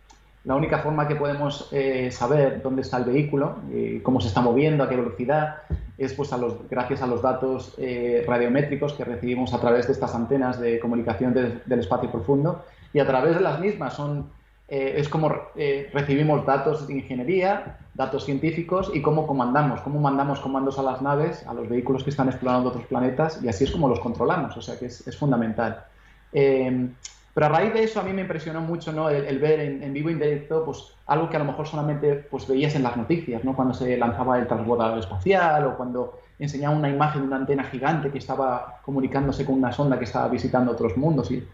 la única forma que podemos eh, saber dónde está el vehículo, eh, cómo se está moviendo, a qué velocidad, es pues a los, gracias a los datos eh, radiométricos que recibimos a través de estas antenas de comunicación del espacio profundo y a través de las mismas son, es como recibimos datos de ingeniería, datos científicos y cómo comandamos, cómo mandamos comandos a las naves, a los vehículos que están explorando otros planetas y así es como los controlamos, o sea que es fundamental. Pero a raíz de eso a mí me impresionó mucho ¿no? el, ver en, vivo en directo pues, algo que a lo mejor solamente pues, veías en las noticias, ¿no? cuando se lanzaba el transbordador espacial o cuando enseñaba una imagen de una antena gigante que estaba comunicándose con una sonda que estaba visitando otros mundos y,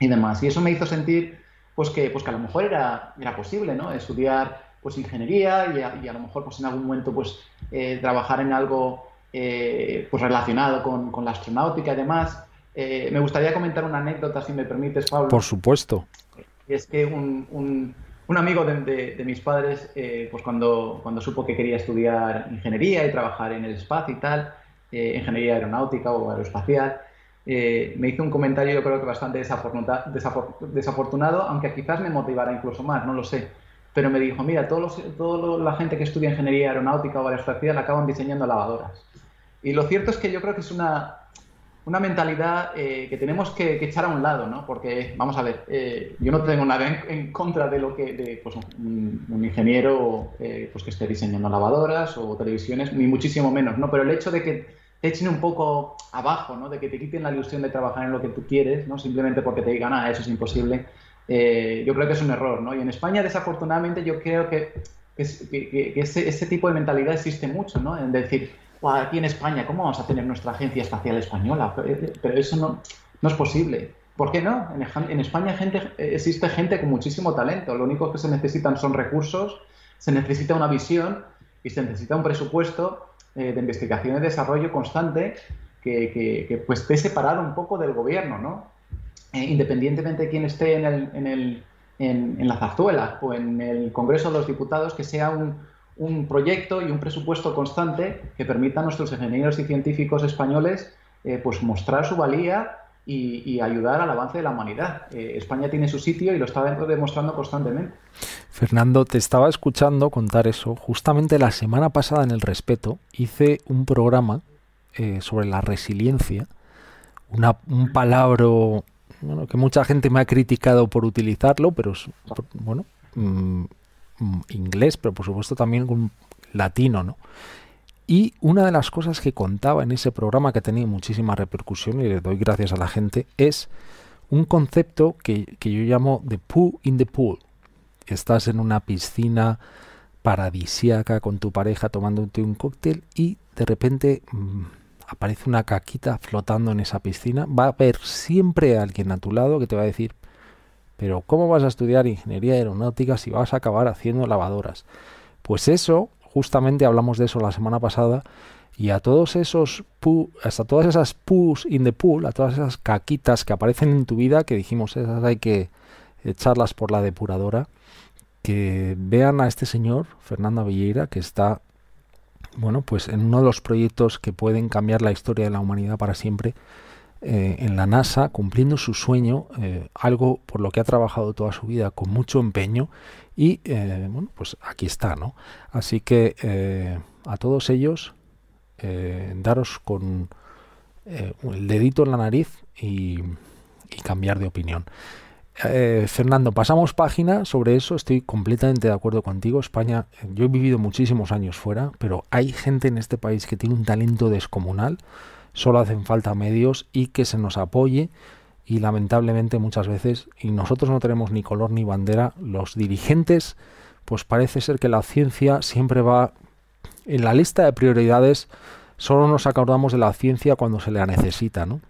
y demás. Y eso me hizo sentir pues, que, pues, que a lo mejor era, era posible ¿no? estudiar pues, ingeniería y a, y a, lo mejor pues, en algún momento pues, eh, trabajar en algo eh, pues, relacionado con, con la astronáutica y demás. Eh, me gustaría comentar una anécdota, si me permites, Pablo. Por supuesto. Es que un, amigo de, mis padres, eh, pues cuando, cuando supo que quería estudiar ingeniería y trabajar en el espacio y tal, eh, ingeniería aeronáutica o aeroespacial, me hizo un comentario yo creo que bastante desafortunado, aunque quizás me motivara incluso más, no lo sé. Pero me dijo, mira, toda todo la gente que estudia ingeniería aeronáutica o aeroespacial acaban diseñando lavadoras. Y lo cierto es que yo creo que es una, una mentalidad eh, que tenemos que, echar a un lado, ¿no? Porque, vamos a ver, eh, yo no tengo nada en, contra de lo que de, pues, un, ingeniero eh, pues que esté diseñando lavadoras o televisiones, ni muchísimo menos, ¿no? Pero el hecho de que te echen un poco abajo, ¿no? De que te quiten la ilusión de trabajar en lo que tú quieres, ¿no? Simplemente porque te digan, ah, eso es imposible, yo creo que es un error, ¿no? Y en España, desafortunadamente, yo creo que, ese, ese, tipo de mentalidad existe mucho, ¿no? En decir, aquí en España, ¿cómo vamos a tener nuestra agencia espacial española? Pero eso no, no es posible. ¿Por qué no? En, España gente, existe gente con muchísimo talento. Lo único que se necesitan son recursos, se necesita una visión y se necesita un presupuesto eh, de investigación y desarrollo constante que, que, pues esté separado un poco del gobierno, ¿no? Eh, independientemente de quién esté en, el, en, el, en la zarzuela o en el Congreso de los Diputados, que sea un, un proyecto y un presupuesto constante que permita a nuestros ingenieros y científicos españoles eh, pues mostrar su valía y, ayudar al avance de la humanidad. Eh, España tiene su sitio y lo está demostrando constantemente. Fernando, te estaba escuchando contar eso. Justamente la semana pasada en El Respeto hice un programa eh, sobre la resiliencia, una, un palabra bueno, que mucha gente me ha criticado por utilizarlo, pero bueno, mm, Mm, inglés, pero por supuesto también latino, ¿no? Y una de las cosas que contaba en ese programa que tenía muchísima repercusión y le doy gracias a la gente es un concepto que, yo llamo the pool in the pool. Estás en una piscina paradisíaca con tu pareja tomándote un cóctel y de repente mm, aparece una caquita flotando en esa piscina. Va a haber siempre alguien a tu lado que te va a decir, pero ¿cómo vas a estudiar ingeniería aeronáutica si vas a acabar haciendo lavadoras? Pues eso, justamente hablamos de eso la semana pasada, y a todos esos hasta todas esas pus in the pool, a todas esas caquitas que aparecen en tu vida, que dijimos esas hay que echarlas por la depuradora, que vean a este señor, Fernando Villeira, que está, bueno, pues en uno de los proyectos que pueden cambiar la historia de la humanidad para siempre, eh, en la NASA cumpliendo su sueño, eh, algo por lo que ha trabajado toda su vida con mucho empeño y eh, bueno, pues aquí está, ¿no? Así que a todos ellos daros con el dedito en la nariz y, y cambiar de opinión. Fernando, pasamos página sobre eso, estoy completamente de acuerdo contigo. España, yo he vivido muchísimos años fuera, pero hay gente en este país que tiene un talento descomunal solo hacen falta medios y que se nos apoye y lamentablemente muchas veces, y nosotros no tenemos ni color ni bandera, los dirigentes, pues parece ser que la ciencia siempre va en la lista de prioridades, solo nos acordamos de la ciencia cuando se la necesita, ¿no?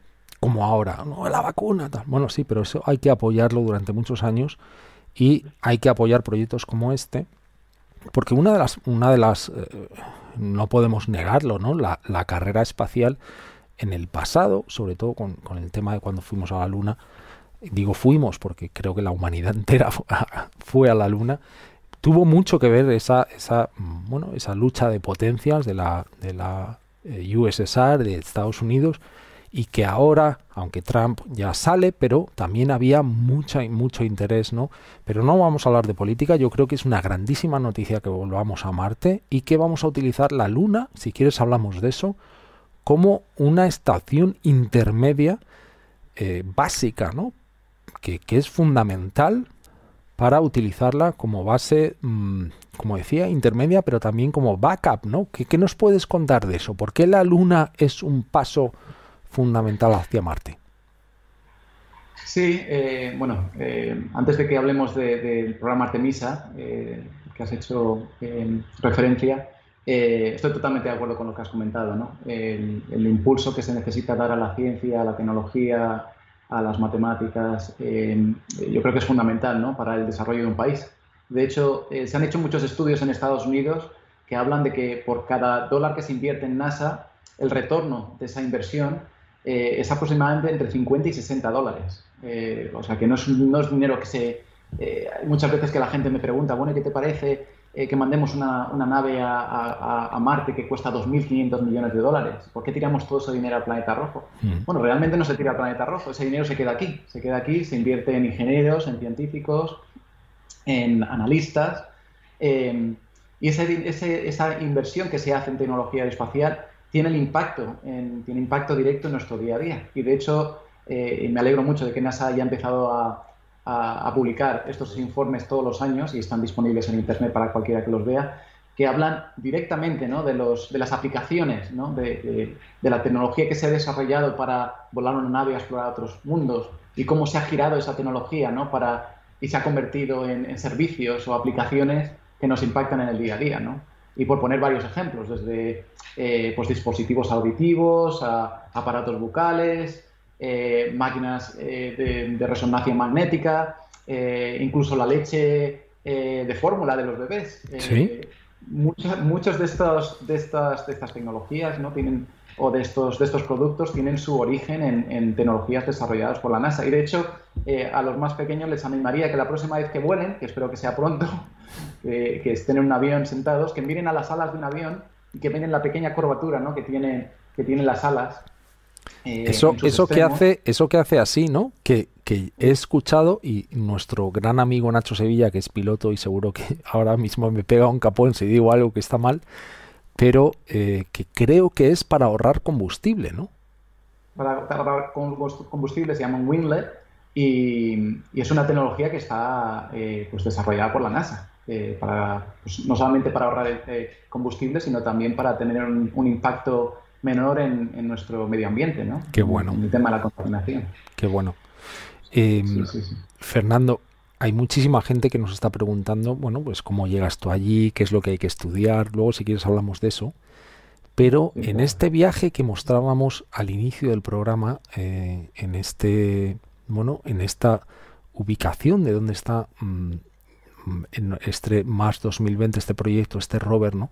Como ahora, no, la vacuna, tal. Bueno, sí, pero eso hay que apoyarlo durante muchos años y hay que apoyar proyectos como este, porque una de las, una de las, eh, no podemos negarlo, ¿no? La, la carrera espacial en el pasado, sobre todo con, el tema de cuando fuimos a la Luna, digo fuimos porque creo que la humanidad entera fue a la Luna, tuvo mucho que ver esa, esa, bueno, esa lucha de potencias de la, de la eh, USSR, de Estados Unidos, y que ahora, aunque Trump ya sale, pero también había mucha, mucho interés, ¿no? Pero no vamos a hablar de política, yo creo que es una grandísima noticia que volvamos a Marte y que vamos a utilizar la Luna, si quieres hablamos de eso, como una estación intermedia eh, básica, ¿no? Que, es fundamental para utilizarla como base, mm, como decía, intermedia, pero también como backup, ¿no? ¿Qué, nos puedes contar de eso? ¿Por qué la Luna es un paso fundamental hacia Marte? Sí, eh, bueno, eh, antes de que hablemos del programa Artemisa, que has hecho referencia, eh, estoy totalmente de acuerdo con lo que has comentado, ¿no? el, impulso que se necesita dar a la ciencia, a la tecnología, a las matemáticas, eh, yo creo que es fundamental ¿no? para el desarrollo de un país. De hecho, eh, se han hecho muchos estudios en Estados Unidos que hablan de que por cada dólar que se invierte en NASA, el retorno de esa inversión es aproximadamente entre 50 y 60 dólares. o sea que no es, no es dinero que se... muchas veces que la gente me pregunta, bueno, ¿qué te parece eh, que mandemos una, nave a, Marte que cuesta 2.500 millones de dólares. ¿Por qué tiramos todo ese dinero al planeta rojo? Mm. Bueno, realmente no se tira al planeta rojo, ese dinero se queda aquí. Se queda aquí, se invierte en ingenieros, en científicos, en analistas. Eh, y esa inversión que se hace en tecnología espacial tiene el impacto, tiene impacto directo en nuestro día a día. Y de hecho, eh, me alegro mucho de que NASA haya empezado a, publicar estos informes todos los años y están disponibles en Internet para cualquiera que los vea, que hablan directamente ¿no? de, los, de las aplicaciones, ¿no? de, la tecnología que se ha desarrollado para volar una nave y explorar otros mundos y cómo se ha girado esa tecnología ¿no? para, y se ha convertido en, servicios o aplicaciones que nos impactan en el día a día. ¿no? Y por poner varios ejemplos, desde eh, pues dispositivos auditivos a aparatos bucales, eh, máquinas eh, de, resonancia magnética, eh, incluso la leche de fórmula de los bebés. Muchos, de, estos, de, estas, de estas tecnologías ¿no? tienen, o de estos, de estos productos tienen su origen en, tecnologías desarrolladas por la NASA. Y de hecho, a los más pequeños les animaría que la próxima vez que vuelen, que espero que sea pronto, que, estén en un avión sentados, que miren a las alas de un avión y que miren la pequeña curvatura ¿no? que, tiene, que tienen las alas eh, eso, eso que hace, eso que hace así, ¿no? Que, he escuchado y nuestro gran amigo Nacho Sevilla, que es piloto y seguro que ahora mismo me pega un capón si digo algo que está mal, pero eh, que creo que es para ahorrar combustible, ¿no? Para, ahorrar combustible se llama un Winglet y, es una tecnología que está eh, pues desarrollada por la NASA. para, pues, no solamente para ahorrar combustible, sino también para tener un impacto menor en, nuestro medio ambiente, ¿no? Qué bueno. En el tema de la contaminación. Qué bueno. Em, Fernando, hay muchísima gente que nos está preguntando, bueno, pues cómo llegas tú allí, qué es lo que hay que estudiar, luego si quieres hablamos de eso. Pero en este viaje que mostrábamos al inicio del programa, eh, en este, bueno, en esta ubicación de donde está mm, en este Mars 2020, este proyecto, este rover, ¿no?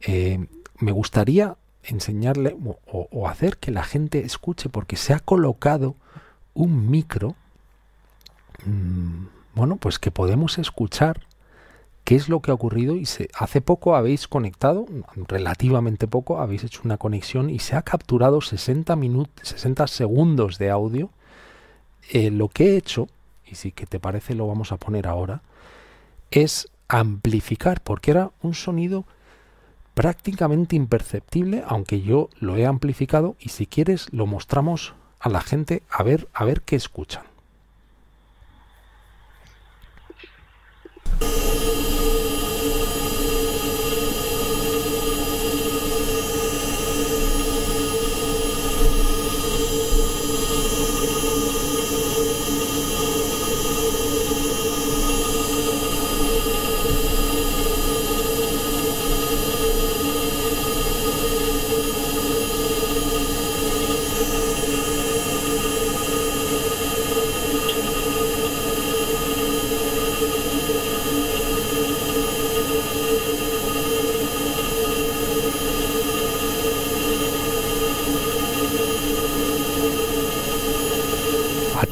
Eh, me gustaría enseñarle o, hacer que la gente escuche porque se ha colocado un micro, mm, bueno, pues que podemos escuchar qué es lo que ha ocurrido y se, hace poco habéis conectado, relativamente poco, habéis hecho una conexión y se ha capturado 60 minutos, 60 segundos de audio. Eh, lo que he hecho, y si que te parece lo vamos a poner ahora, es amplificar, porque era un sonido prácticamente imperceptible, aunque yo lo he amplificado y si quieres lo mostramos a la gente a ver a ver qué escuchan. Bye.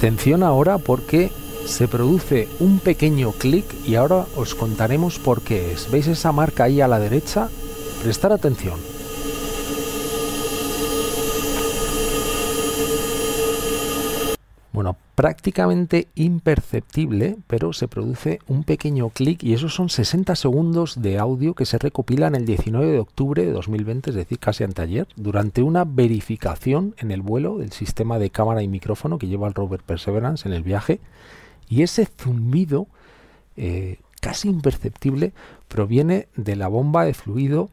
Atención ahora porque se produce un pequeño clic y ahora os contaremos por qué es. ¿Veis esa marca ahí a la derecha? Prestar atención. Prácticamente imperceptible, pero se produce un pequeño clic y esos son 60 segundos de audio que se recopilan el 19 de octubre de 2020, es decir, casi anteayer, durante una verificación en el vuelo del sistema de cámara y micrófono que lleva el rover Perseverance en el viaje. Y ese zumbido eh, casi imperceptible proviene de la bomba de fluido,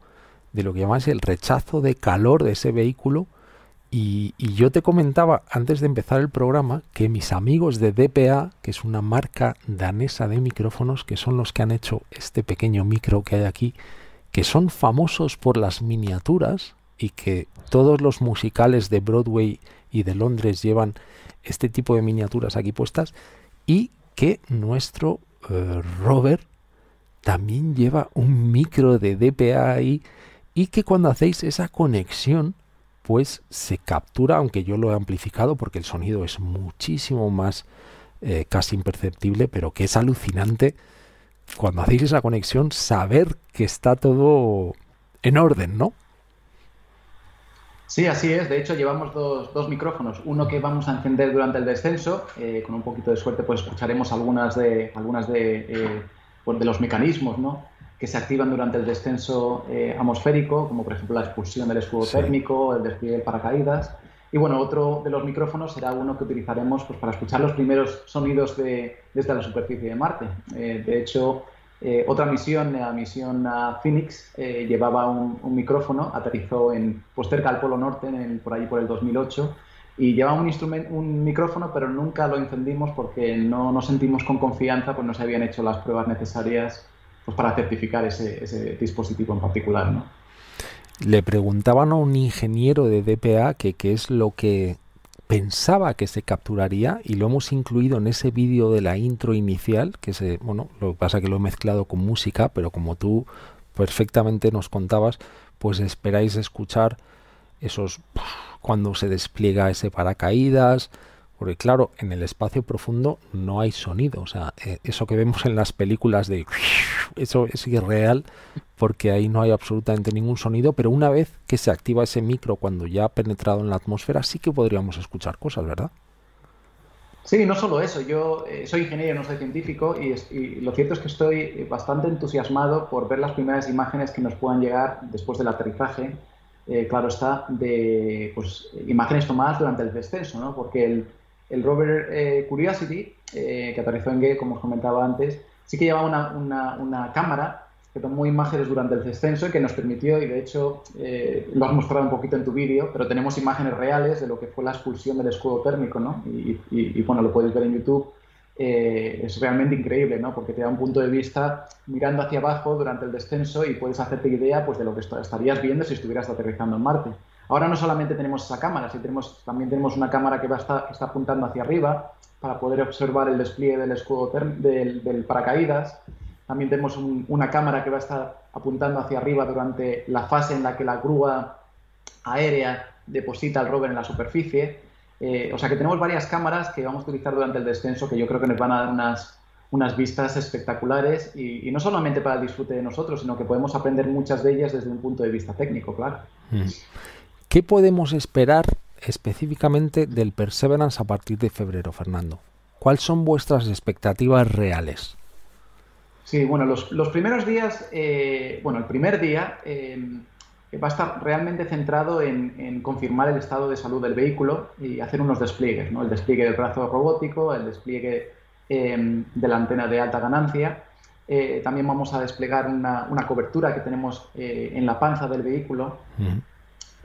de lo que llamáis el rechazo de calor de ese vehículo y, yo te comentaba antes de empezar el programa que mis amigos de DPA, que es una marca danesa de micrófonos, que son los que han hecho este pequeño micro que hay aquí, que son famosos por las miniaturas y que todos los musicales de Broadway y de Londres llevan este tipo de miniaturas aquí puestas y que nuestro eh, Robert también lleva un micro de DPA ahí y que cuando hacéis esa conexión pues se captura, aunque yo lo he amplificado porque el sonido es muchísimo más eh, casi imperceptible, pero que es alucinante cuando hacéis esa conexión saber que está todo en orden, ¿no? Sí, así es. De hecho, llevamos dos, micrófonos. Uno que vamos a encender durante el descenso. Eh, con un poquito de suerte, pues escucharemos algunas de algunas de, eh, pues, de los mecanismos, ¿no? Que se activan durante el descenso eh, atmosférico, como por ejemplo la expulsión del escudo térmico, el despliegue del paracaídas. Y bueno, otro de los micrófonos será uno que utilizaremos pues, para escuchar los primeros sonidos de, desde la superficie de Marte. Eh, de hecho, eh, otra misión, la misión a Phoenix, llevaba un, micrófono, aterrizó en, pues, cerca al Polo Norte, en por allí por el 2008, y llevaba un, instrumento, un micrófono, pero nunca lo encendimos porque no nos sentimos con confianza, pues no se habían hecho las pruebas necesarias pues para certificar ese, dispositivo en particular. ¿no? Le preguntaban a un ingeniero de DPA que qué es lo que pensaba que se capturaría y lo hemos incluido en ese vídeo de la intro inicial, que se, bueno, lo que pasa que lo he mezclado con música, pero como tú perfectamente nos contabas, pues esperáis escuchar esos cuando se despliega ese paracaídas, porque claro, en el espacio profundo no hay sonido, o sea, eh, eso que vemos en las películas de eso es irreal porque ahí no hay absolutamente ningún sonido, pero una vez que se activa ese micro cuando ya ha penetrado en la atmósfera, sí que podríamos escuchar cosas, ¿verdad? Sí, no solo eso, yo eh, soy ingeniero, no soy científico y, lo cierto es que estoy bastante entusiasmado por ver las primeras imágenes que nos puedan llegar después del aterrizaje eh, claro está, de pues, imágenes tomadas durante el descenso, ¿no? porque el, el rover eh, Curiosity, eh, que aterrizó en Gale, como os comentaba antes, sí que llevaba una, cámara que tomó imágenes durante el descenso y que nos permitió, y de hecho lo has mostrado un poquito en tu vídeo, pero tenemos imágenes reales de lo que fue la expulsión del escudo térmico, ¿no? y, y, y bueno, lo podéis ver en YouTube eh, es realmente increíble, ¿no? Porque te da un punto de vista mirando hacia abajo durante el descenso y puedes hacerte idea pues, de lo que estarías viendo si estuvieras aterrizando en Marte. Ahora no solamente tenemos esa cámara, sino también tenemos una cámara que, va está apuntando hacia arriba para poder observar el despliegue del escudo del, paracaídas. También tenemos una cámara que va a estar apuntando hacia arriba durante la fase en la que la grúa aérea deposita el rover en la superficie. Eh, o sea que tenemos varias cámaras que vamos a utilizar durante el descenso que yo creo que nos van a dar unas, unas vistas espectaculares y, no solamente para el disfrute de nosotros, sino que podemos aprender muchas de ellas desde un punto de vista técnico, claro. ¿Qué podemos esperar específicamente del Perseverance a partir de febrero, Fernando? ¿Cuáles son vuestras expectativas reales? Sí, bueno, los, los primeros días, eh, bueno, el primer día eh, va a estar realmente centrado en, confirmar el estado de salud del vehículo y hacer unos despliegues, ¿no? el despliegue del brazo robótico, el despliegue em, de la antena de alta ganancia. Eh, también vamos a desplegar una, cobertura que tenemos en la panza del vehículo.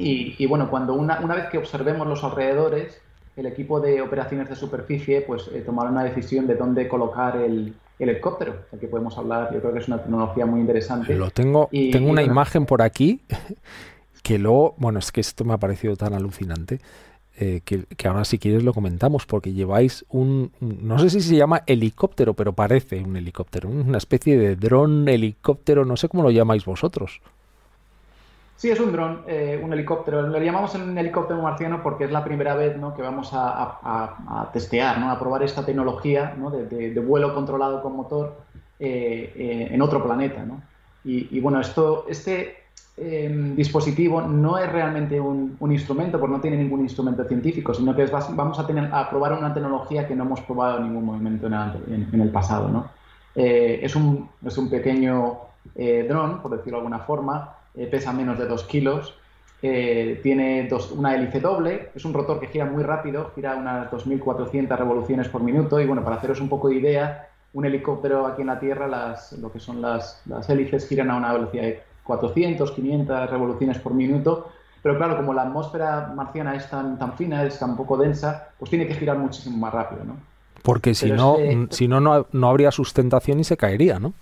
Y, bueno, cuando una, una, vez que observemos los alrededores, el equipo de operaciones de superficie pues, eh, tomará una decisión de dónde colocar el, el helicóptero, del que podemos hablar. Yo creo que es una tecnología muy interesante. Lo tengo, tengo una imagen por aquí que luego, bueno, es que esto me ha parecido tan alucinante. Eh, que, ahora si quieres lo comentamos, porque lleváis un, no sé si se llama helicóptero, pero parece un helicóptero, una especie de dron helicóptero, no sé cómo lo llamáis vosotros. Sí, es un dron, eh, un helicóptero. Lo llamamos un helicóptero marciano porque es la primera vez que vamos a, testear, ¿no? a probar esta tecnología de, vuelo controlado con motor eh, eh, en otro planeta. Y, bueno, esto, este em, dispositivo no es realmente un, instrumento, porque no tiene ningún instrumento científico, sino que vamos a, tener, a probar una tecnología que no hemos probado en ningún momento en, el pasado. es, un, es un pequeño dron, por decirlo de alguna forma, eh, pesa menos de 2 kilos, eh, tiene una hélice doble, es un rotor que gira muy rápido, gira unas 2.400 revoluciones por minuto y bueno, para haceros un poco de idea, un helicóptero aquí en la Tierra, las, lo que son las, las hélices giran a una velocidad de 400, 500 revoluciones por minuto, pero claro, como la atmósfera marciana es tan, tan fina, es tan poco densa, pues tiene que girar muchísimo más rápido, ¿no? Porque si no, si no, no habría sustentación y se caería, ¿no?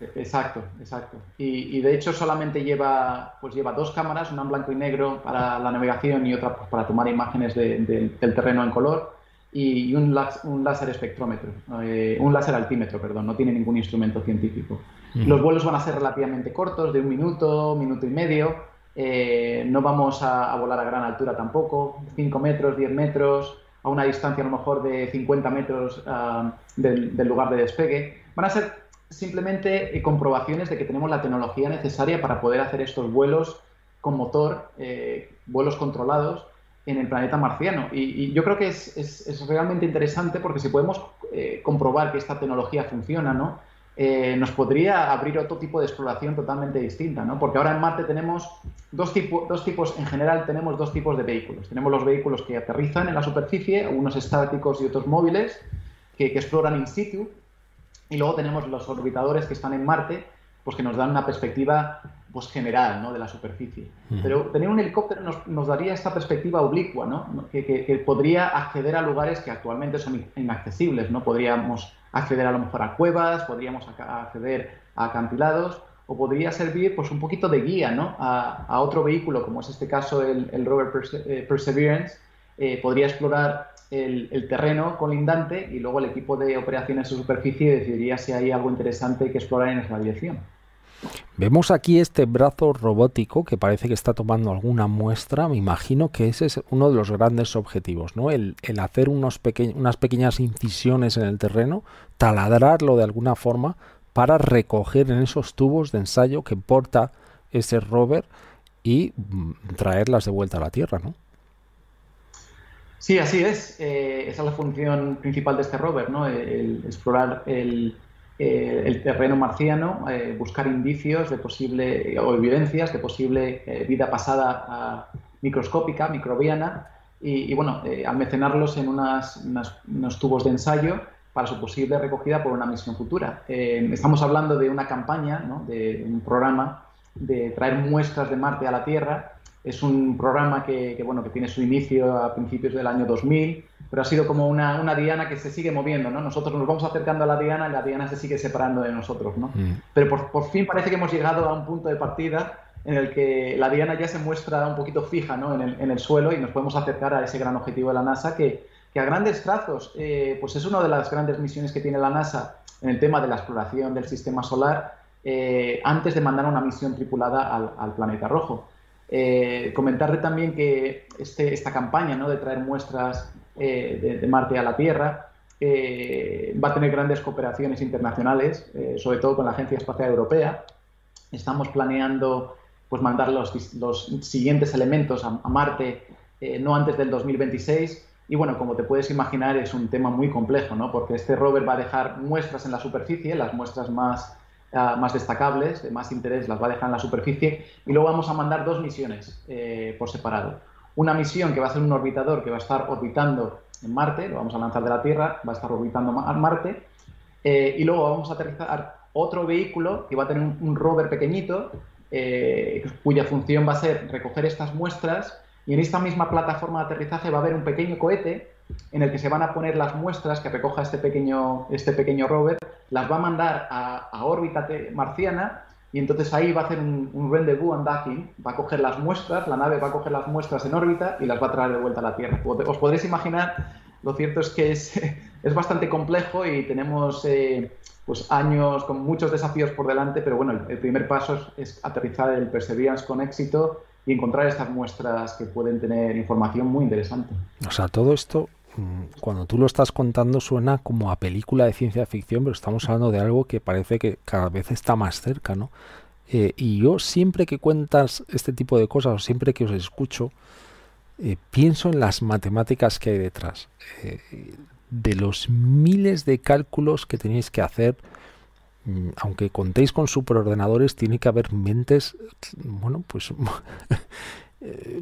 Exacto, exacto. Y, de hecho solamente lleva, pues lleva dos cámaras, una en blanco y negro para la navegación y otra pues, para tomar imágenes del terreno en color y, un, láser espectrómetro, eh, un láser altímetro, perdón, no tiene ningún instrumento científico. Los vuelos van a ser relativamente cortos, de un minuto, minuto y medio. Eh, no vamos a, volar a gran altura tampoco, 5 metros, 10 metros, a una distancia a lo mejor de 50 metros ah, del, del lugar de despegue. Van a ser simplemente eh, comprobaciones de que tenemos la tecnología necesaria para poder hacer estos vuelos con motor, eh, vuelos controlados en el planeta marciano. Y, yo creo que es, realmente interesante porque si podemos eh, comprobar que esta tecnología funciona, ¿no? nos podría abrir otro tipo de exploración totalmente distinta, ¿no? Porque ahora en Marte tenemos dos, dos tipos, en general tenemos dos tipos de vehículos. Tenemos los vehículos que aterrizan en la superficie, unos estáticos y otros móviles, que, que exploran in situ, y luego tenemos los orbitadores que están en Marte, pues que nos dan una perspectiva pues, general ¿no? de la superficie. Pero tener un helicóptero nos, daría esta perspectiva oblicua, ¿no? Que, podría acceder a lugares que actualmente son inaccesibles. ¿no? Podríamos acceder a lo mejor a cuevas, podríamos acceder a acantilados, o podría servir pues, un poquito de guía ¿no? a, otro vehículo, como es este caso el, rover eh, Perseverance, eh, podría explorar el, terreno colindante y luego el equipo de operaciones de superficie decidiría si hay algo interesante que explorar en esa dirección. Vemos aquí este brazo robótico que parece que está tomando alguna muestra. Me imagino que ese es uno de los grandes objetivos, ¿no? El, hacer unas pequeñas incisiones en el terreno, taladrarlo de alguna forma para recoger en esos tubos de ensayo que porta ese rover y mm, traerlas de vuelta a la Tierra, ¿no? Sí, así es. Eh, esa es la función principal de este rover, ¿no? El, explorar el, eh, terreno marciano, eh, buscar indicios de posible o evidencias de posible vida pasada microscópica, microbiana, y, bueno, almacenarlos en unos tubos de ensayo para su posible recogida por una misión futura. estamos hablando de una campaña, ¿no? de un programa de traer muestras de Marte a la Tierra es un programa que, bueno, que tiene su inicio a principios del año 2000, pero ha sido como una, una, diana que se sigue moviendo, ¿no? Nosotros nos vamos acercando a la diana y la diana se sigue separando de nosotros, ¿no? Mm. Pero por, por, fin parece que hemos llegado a un punto de partida en el que la diana ya se muestra un poquito fija ¿no? en, el, en el suelo y nos podemos acercar a ese gran objetivo de la NASA que, que a grandes trazos eh, pues es una de las grandes misiones que tiene la NASA en el tema de la exploración del sistema solar eh, antes de mandar una misión tripulada al, al planeta rojo. Eh, comentarle también que este, esta campaña ¿no? de traer muestras eh, de, Marte a la Tierra eh, va a tener grandes cooperaciones internacionales, sobre todo con la Agencia Espacial Europea. Estamos planeando pues, mandar los, los siguientes elementos a, a Marte no antes del 2026. Y bueno, como te puedes imaginar, es un tema muy complejo, ¿no? porque este rover va a dejar muestras en la superficie, las muestras más más destacables, de más interés, las va a dejar en la superficie y luego vamos a mandar dos misiones eh, por separado. Una misión que va a ser un orbitador que va a estar orbitando en Marte, lo vamos a lanzar de la Tierra, va a estar orbitando Marte, eh, y luego vamos a aterrizar otro vehículo que va a tener un, rover pequeñito, eh, cuya función va a ser recoger estas muestras, y en esta misma plataforma de aterrizaje va a haber un pequeño cohete en el que se van a poner las muestras que recoja este pequeño, este pequeño rover, las va a mandar a, órbita marciana y entonces ahí va a hacer un, un rendezvous and docking, va a coger las muestras, la nave va a coger las muestras en órbita y las va a traer de vuelta a la Tierra. Os podréis imaginar, lo cierto es que es, es bastante complejo y tenemos eh, pues años con muchos desafíos por delante, pero bueno, el, primer paso es, es aterrizar el Perseverance con éxito y encontrar estas muestras que pueden tener información muy interesante. O sea, todo esto, cuando tú lo estás contando, suena como a película de ciencia ficción, pero estamos hablando de algo que parece que cada vez está más cerca, ¿no? Eh, y yo siempre que cuentas este tipo de cosas, o siempre que os escucho, eh, pienso en las matemáticas que hay detrás, eh, de los miles de cálculos que tenéis que hacer Mm, aunque contéis con superordenadores, tiene que haber mentes, bueno, pues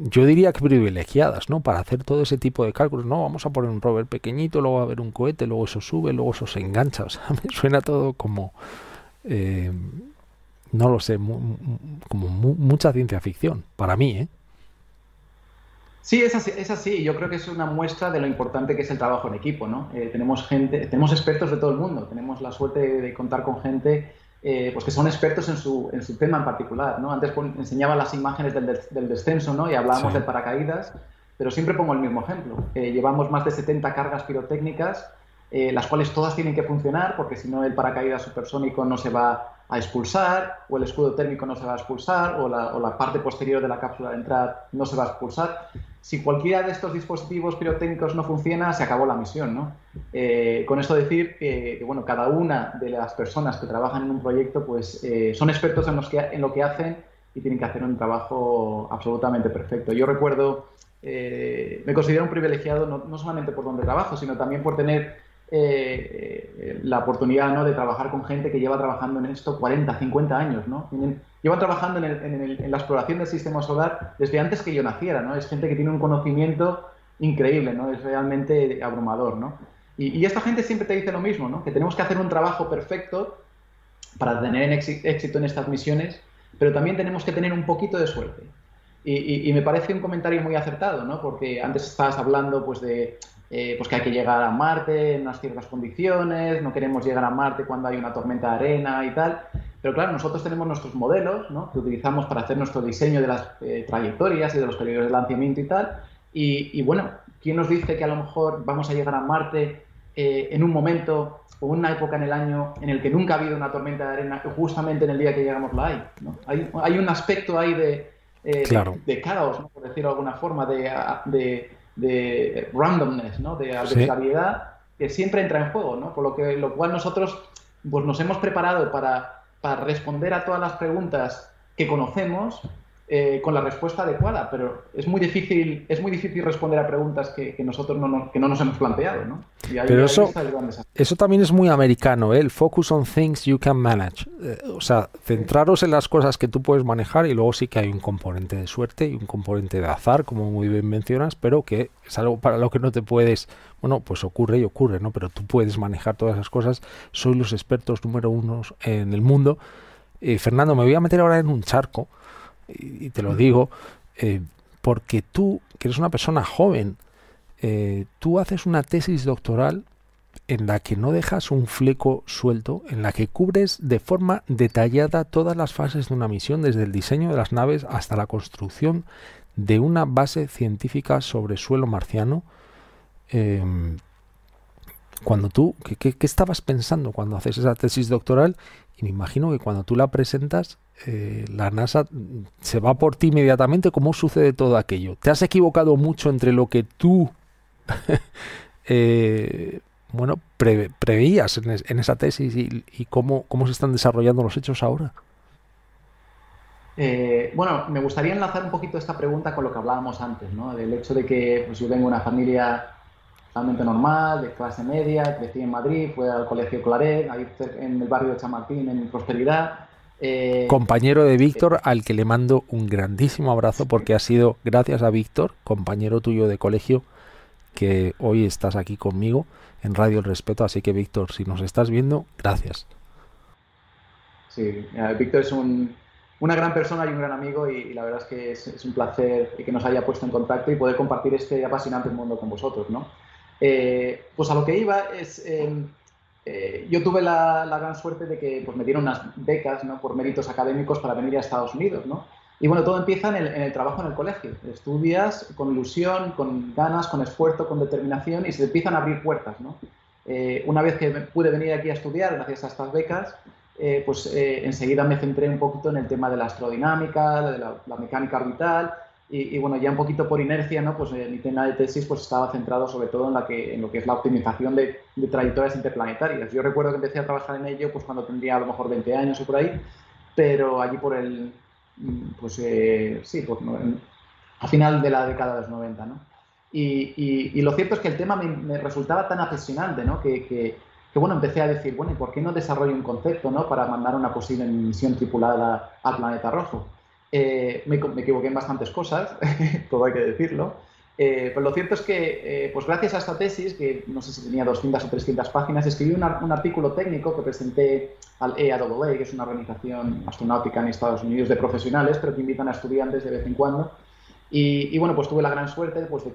yo diría que privilegiadas, ¿no? Para hacer todo ese tipo de cálculos. No, vamos a poner un rover pequeñito, luego va a haber un cohete, luego eso sube, luego eso se engancha. O sea, me suena todo como, eh, no lo sé, como mucha ciencia ficción, para mí, ¿eh? Sí, es así, es así. Yo creo que es una muestra de lo importante que es el trabajo en equipo, ¿no? Eh, tenemos gente, tenemos expertos de todo el mundo. Tenemos la suerte de, contar con gente eh, pues que son expertos en su, en su tema en particular, ¿no? Antes enseñaba las imágenes del, del descenso, ¿no? Y hablábamos de paracaídas, pero siempre pongo el mismo ejemplo. Eh, llevamos más de 70 cargas pirotécnicas, las cuales todas tienen que funcionar, porque si no el paracaídas supersónico no se va a expulsar, o el escudo térmico no se va a expulsar, o la, o la parte posterior de la cápsula de entrada no se va a expulsar si cualquiera de estos dispositivos pirotécnicos no funciona, se acabó la misión, ¿no? Eh, con esto decir que, bueno, cada una de las personas que trabajan en un proyecto, pues eh, son expertos en, los que, en lo que hacen y tienen que hacer un trabajo absolutamente perfecto. Yo recuerdo, eh, me considero un privilegiado no, solamente por donde trabajo, sino también por tener eh, la oportunidad ¿no? de trabajar con gente que lleva trabajando en esto 40, 50 años, ¿no? llevan trabajando en, la exploración del sistema solar desde antes que yo naciera, ¿no? Es gente que tiene un conocimiento increíble, ¿no? Es realmente abrumador, ¿no? Y, esta gente siempre te dice lo mismo, ¿no? Que tenemos que hacer un trabajo perfecto para tener éxito en estas misiones, pero también tenemos que tener un poquito de suerte. Y, me parece un comentario muy acertado, ¿no? Porque antes estabas hablando, pues, de eh, pues que hay que llegar a Marte en unas ciertas condiciones, no queremos llegar a Marte cuando hay una tormenta de arena y tal. Pero claro, nosotros tenemos nuestros modelos ¿no? que utilizamos para hacer nuestro diseño de las eh, trayectorias y de los periodos de lanzamiento y tal. Y, bueno, ¿quién nos dice que a lo mejor vamos a llegar a Marte eh, en un momento o una época en el año en el que nunca ha habido una tormenta de arena, justamente en el día que llegamos la hay? ¿no? Hay, hay, un aspecto ahí de, eh, de, caos, por decirlo de alguna forma, de, de, de randomness, ¿no? de arbitrariedad, que siempre entra en juego, ¿no? por lo, que, lo cual nosotros pues, nos hemos preparado para para responder a todas las preguntas que conocemos eh, con la respuesta adecuada, pero es muy difícil, es muy difícil responder a preguntas que, nosotros no, que no nos hemos planteado. ¿no? pero eso, eso también es muy americano, ¿eh? el focus on things you can manage. Eh, o sea, centraros en las cosas que tú puedes manejar y luego sí que hay un componente de suerte y un componente de azar, como muy bien mencionas, pero que es algo para lo que no te puedes bueno, pues ocurre y ocurre, ¿no? Pero tú puedes manejar todas esas cosas, soy los expertos número uno en el mundo. Eh, Fernando, me voy a meter ahora en un charco, y, te lo digo, eh, porque tú, que eres una persona joven, eh, tú haces una tesis doctoral en la que no dejas un fleco suelto, en la que cubres de forma detallada todas las fases de una misión, desde el diseño de las naves hasta la construcción de una base científica sobre suelo marciano, Em, cuando tú, ¿qué, estabas pensando cuando haces esa tesis doctoral? Y me imagino que cuando tú la presentas, eh, la NASA se va por ti inmediatamente. ¿Cómo sucede todo aquello? ¿Te has equivocado mucho entre lo que tú, eh, bueno, preveías en, esa tesis y, cómo, cómo se están desarrollando los hechos ahora? Eh, bueno, me gustaría enlazar un poquito esta pregunta con lo que hablábamos antes, ¿no? Del hecho de que pues, yo tengo una familia totalmente normal, de clase media, crecí en Madrid, fui al colegio Claret, ahí en el barrio de Chamartín, en Prosperidad. Eh, compañero de Víctor, al que le mando un grandísimo abrazo porque ha sido, gracias a Víctor, compañero tuyo de colegio, que hoy estás aquí conmigo en Radio El Respeto. Así que, Víctor, si nos estás viendo, gracias. Sí, eh, Víctor es una gran persona y un gran amigo y, la verdad es que es, es, un placer que nos haya puesto en contacto y poder compartir este apasionante mundo con vosotros, ¿no? Eh, pues a lo que iba es, em, eh, yo tuve la, gran suerte de que pues, me dieron unas becas ¿no? por méritos académicos para venir a Estados Unidos. Y bueno, todo empieza en el, trabajo en el colegio. Estudias con ilusión, con ganas, con esfuerzo, con determinación y se empiezan a abrir puertas. Eh, una vez que pude venir aquí a estudiar, gracias a estas becas, pues enseguida me centré un poquito en el tema de la astrodinámica, de la mecánica orbital, y, bueno, ya un poquito por inercia, ¿no? Pues mi tema de tesis pues estaba centrado sobre todo en, la que, en lo que es la optimización de, trayectorias interplanetarias. Yo recuerdo que empecé a trabajar en ello pues cuando tendría a lo mejor 20 años o por ahí, pero allí por el, pues eh, sí, pues, a final de la década de los 90, ¿no? Y, y, lo cierto es que el tema me, resultaba tan apasionante, ¿no? Que, que, que, bueno, empecé a decir, bueno, ¿y por qué no desarrollo un concepto, ¿no? Para mandar una posible misión tripulada al planeta rojo. Eh, me, equivoqué en bastantes cosas, todo hay que decirlo. Eh, pero lo cierto es que, eh, pues gracias a esta tesis, que no sé si tenía 200 o 300 páginas, escribí un, artículo técnico que presenté al EAAA, que es una organización astronáutica en Estados Unidos de profesionales, pero que invitan a estudiantes de vez en cuando. Y, bueno, pues tuve la gran suerte pues, de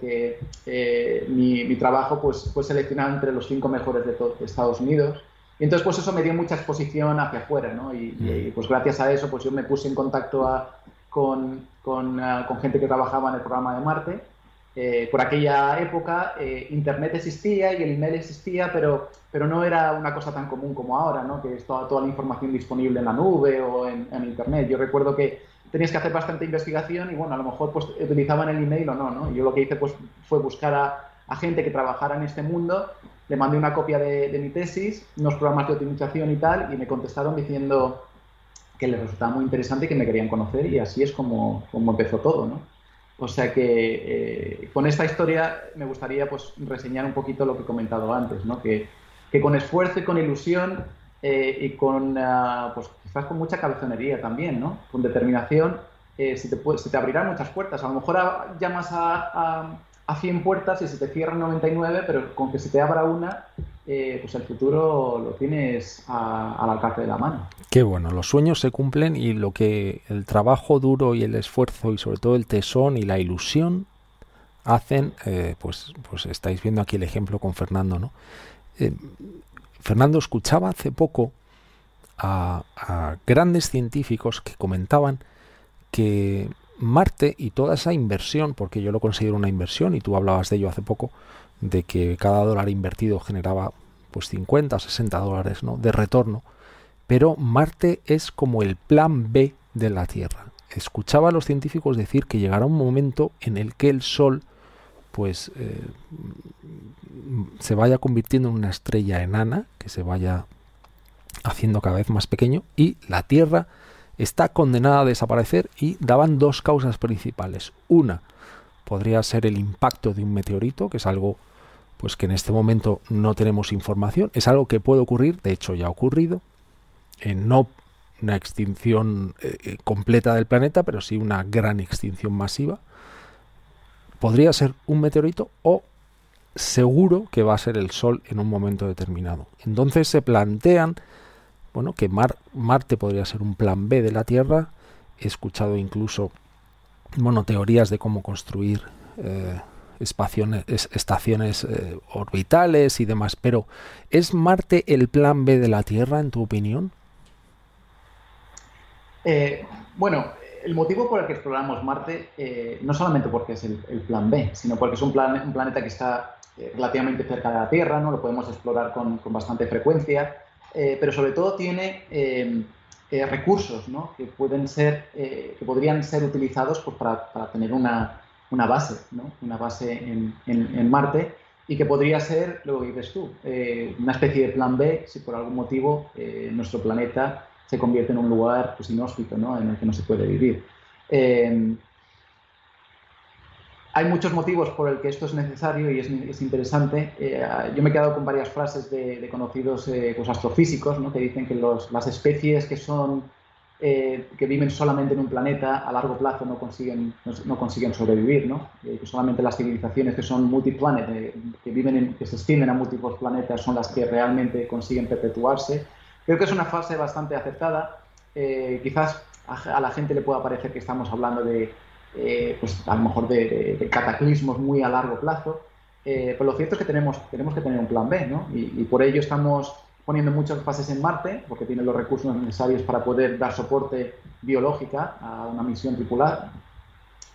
que mi, trabajo pues, fue seleccionado entre los cinco mejores de, de Estados Unidos. Y entonces, pues eso me dio mucha exposición hacia afuera, ¿no? Y, y, pues gracias a eso, pues yo me puse en contacto a, con, con, eh, con, gente que trabajaba en el programa de Marte. Eh, por aquella época eh, Internet existía y el email existía, pero, pero no era una cosa tan común como ahora, ¿no? que es toda, toda la información disponible en la nube o en, Internet. Yo recuerdo que tenías que hacer bastante investigación y bueno, a lo mejor pues, utilizaban el email o no. ¿no? Yo lo que hice pues, fue buscar a, a gente que trabajara en este mundo, le mandé una copia de, de mi tesis, unos programas de optimización y tal, y me contestaron diciendo que les resultaba muy interesante y que me querían conocer y así es como, como empezó todo, ¿no? O sea que eh, con esta historia me gustaría pues, reseñar un poquito lo que he comentado antes, ¿no? que, que con esfuerzo y con ilusión eh, y con, ah, pues quizás con mucha cabezonería también, ¿no? con determinación, eh, se, te se, te abrirán muchas puertas. A lo mejor llamas a, a, a, 100 puertas y se te cierran 99, pero con que se te abra una, eh, pues el futuro lo tienes al alcance de la mano. Qué bueno, los sueños se cumplen y lo que el trabajo duro y el esfuerzo y sobre todo el tesón y la ilusión hacen, eh, pues, pues estáis viendo aquí el ejemplo con Fernando, ¿no? Eh, Fernando escuchaba hace poco a, a grandes científicos que comentaban que Marte y toda esa inversión, porque yo lo considero una inversión y tú hablabas de ello hace poco, de que cada dólar invertido generaba pues 50 o 60 dólares ¿no? de retorno, pero Marte es como el plan B de la Tierra. Escuchaba a los científicos decir que llegará un momento en el que el Sol pues eh, se vaya convirtiendo en una estrella enana, que se vaya haciendo cada vez más pequeño, y la Tierra está condenada a desaparecer y daban dos causas principales. Una podría ser el impacto de un meteorito, que es algo pues que en este momento no tenemos información. Es algo que puede ocurrir, de hecho ya ha ocurrido, no una extinción eh, eh, completa del planeta, pero sí una gran extinción masiva. Podría ser un meteorito o seguro que va a ser el Sol en un momento determinado. Entonces se plantean, bueno, que Marte podría ser un plan B de la Tierra. He escuchado incluso, bueno, teorías de cómo construir eh, estaciones eh, orbitales y demás. Pero, ¿es Marte el plan B de la Tierra, en tu opinión? Eh, bueno, el motivo por el que exploramos Marte, no solamente porque es el, plan B, sino porque es un planeta que está relativamente cerca de la Tierra, ¿no? lo podemos explorar con, bastante frecuencia, pero sobre todo tiene recursos que, pueden ser, que podrían ser utilizados pues, para tener una, una base, ¿no? una base en, en, Marte y que podría ser, lo que dices tú, eh, una especie de plan B si por algún motivo eh, nuestro planeta se convierte en un lugar pues, inhóspito ¿no? en el que no se puede vivir. Eh, hay muchos motivos por el que esto es necesario y es, es interesante. yo me he quedado con varias frases de, conocidos pues, astrofísicos ¿no? que dicen que los, las especies que son eh, que viven solamente en un planeta a largo plazo no consiguen, no, consiguen sobrevivir, ¿no? Eh, que solamente las civilizaciones que son multiplanet, eh, que, viven en, que se extienden a múltiples planetas, son las que realmente consiguen perpetuarse. Creo que es una fase bastante aceptada. quizás a, la gente le pueda parecer que estamos hablando de, pues a lo mejor de, cataclismos muy a largo plazo, pero lo cierto es que tenemos, tenemos que tener un plan B, ¿no? y, por ello estamos poniendo muchas fases en Marte, porque tiene los recursos necesarios para poder dar soporte biológica a una misión tripulada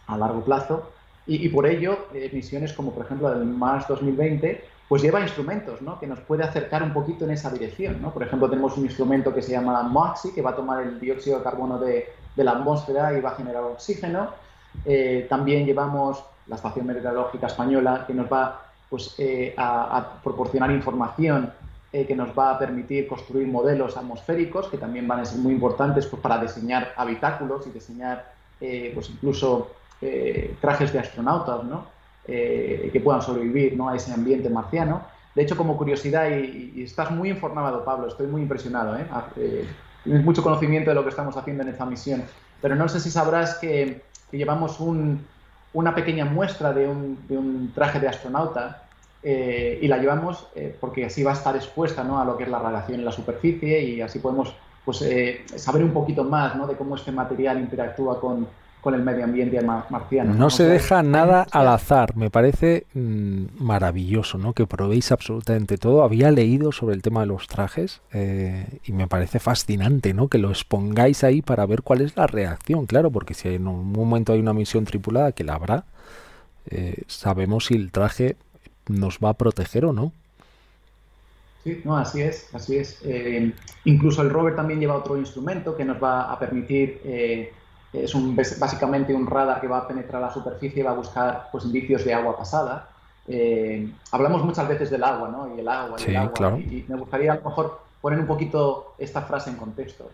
a largo plazo. Y, por ello, eh, misiones como por ejemplo el Mars 2020, pues lleva instrumentos ¿no? que nos puede acercar un poquito en esa dirección. ¿no? Por ejemplo, tenemos un instrumento que se llama MOXIE, que va a tomar el dióxido de carbono de la atmósfera y va a generar oxígeno. Eh, también llevamos la Estación Meteorológica Española, que nos va pues, eh, a, a, proporcionar información eh, que nos va a permitir construir modelos atmosféricos que también van a ser muy importantes pues, para diseñar habitáculos y diseñar eh, pues incluso eh, trajes de astronautas ¿no? que puedan sobrevivir ¿no? a ese ambiente marciano. De hecho, como curiosidad, y, estás muy informado, Pablo, estoy muy impresionado. Ah, tienes mucho conocimiento de lo que estamos haciendo en esta misión, pero no sé si sabrás que, llevamos un, una pequeña muestra de un, de un traje de astronauta eh, y la llevamos eh, porque así va a estar expuesta ¿no? a lo que es la radiación en la superficie y así podemos pues, eh, saber un poquito más ¿no? de cómo este material interactúa con, con el medio ambiente marciano. No, se deja nada al azar, me parece mm, maravilloso ¿no? que probéis absolutamente todo. Había leído sobre el tema de los trajes y me parece fascinante ¿no? que lo expongáis ahí para ver cuál es la reacción, claro, porque si en un momento hay una misión tripulada, que la habrá, sabemos si el traje nos va a proteger o no. Sí, no, así es, así es. Eh, incluso el rover también lleva otro instrumento que nos va a permitir, eh, es un, básicamente un radar que va a penetrar la superficie y va a buscar pues, indicios de agua pasada. Eh, hablamos muchas veces del agua, ¿no? Y el agua, y el agua. Y, me gustaría a lo mejor poner un poquito esta frase en contexto.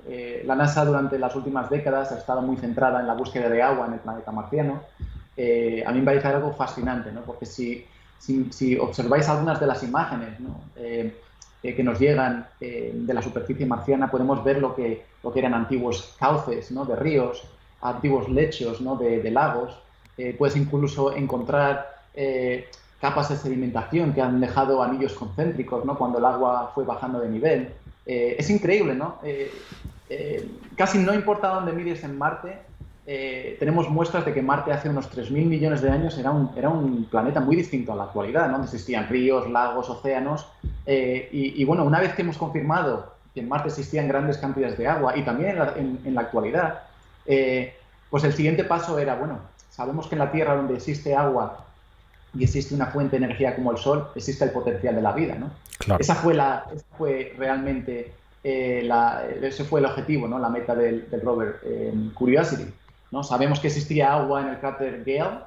la NASA durante las últimas décadas ha estado muy centrada en la búsqueda de agua en el planeta marciano eh, a mí me parece algo fascinante, ¿no? porque si, si, observáis algunas de las imágenes ¿no? Eh, que nos llegan de la superficie marciana, podemos ver lo que, lo que eran antiguos cauces ¿no? de ríos, antiguos lechos ¿no? de, lagos. puedes incluso encontrar capas de sedimentación que han dejado anillos concéntricos ¿no? cuando el agua fue bajando de nivel. Eh, es increíble, ¿no? Eh, eh, casi no importa dónde mires en Marte, tenemos muestras de que Marte hace unos 3.000 millones de años era un, era un planeta muy distinto a la actualidad, ¿no? existían ríos, lagos, océanos. Y, bueno, una vez que hemos confirmado que en Marte existían grandes cantidades de agua y también en la actualidad, pues el siguiente paso era, bueno, sabemos que en la Tierra donde existe agua y existe una fuente de energía como el Sol, existe el potencial de la vida, ¿no? Esa fue, la, fue realmente eh, la, ese fue el objetivo, ¿no? la meta del, rover eh, Curiosity. ¿no? Sabemos que existía agua en el cráter Gale,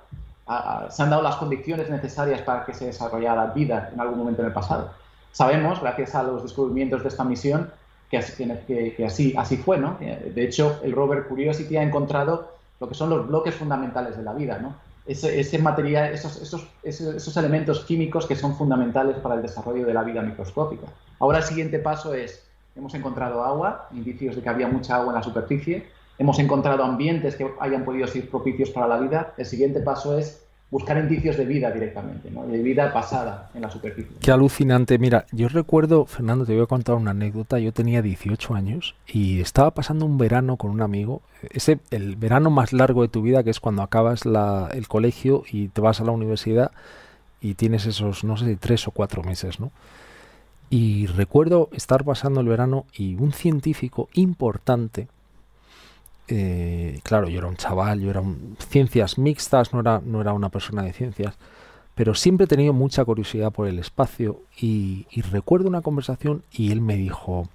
se han dado las condiciones necesarias para que se desarrollara vida en algún momento en el pasado. Sabemos, gracias a los descubrimientos de esta misión, que así, así, fue. ¿no? De hecho, el rover Curiosity ha encontrado lo que son los bloques fundamentales de la vida. ¿no? ese, material, esos, esos, esos, elementos químicos que son fundamentales para el desarrollo de la vida microscópica. Ahora el siguiente paso es, hemos encontrado agua, indicios de que había mucha agua en la superficie, hemos encontrado ambientes que hayan podido ser propicios para la vida, el siguiente paso es buscar indicios de vida directamente, ¿no? de vida pasada en la superficie. Qué alucinante. Mira, yo recuerdo, Fernando, te voy a contar una anécdota. Yo tenía 18 años y estaba pasando un verano con un amigo. Ese, el verano más largo de tu vida, que es cuando acabas la, el colegio y te vas a la universidad y tienes esos, no sé, tres o cuatro meses, ¿no? Y recuerdo estar pasando el verano y un científico importante eh, claro, yo era un chaval, yo era un, ciencias mixtas, no era, no era una persona de ciencias, pero siempre he tenido mucha curiosidad por el espacio y, recuerdo una conversación y él me dijo,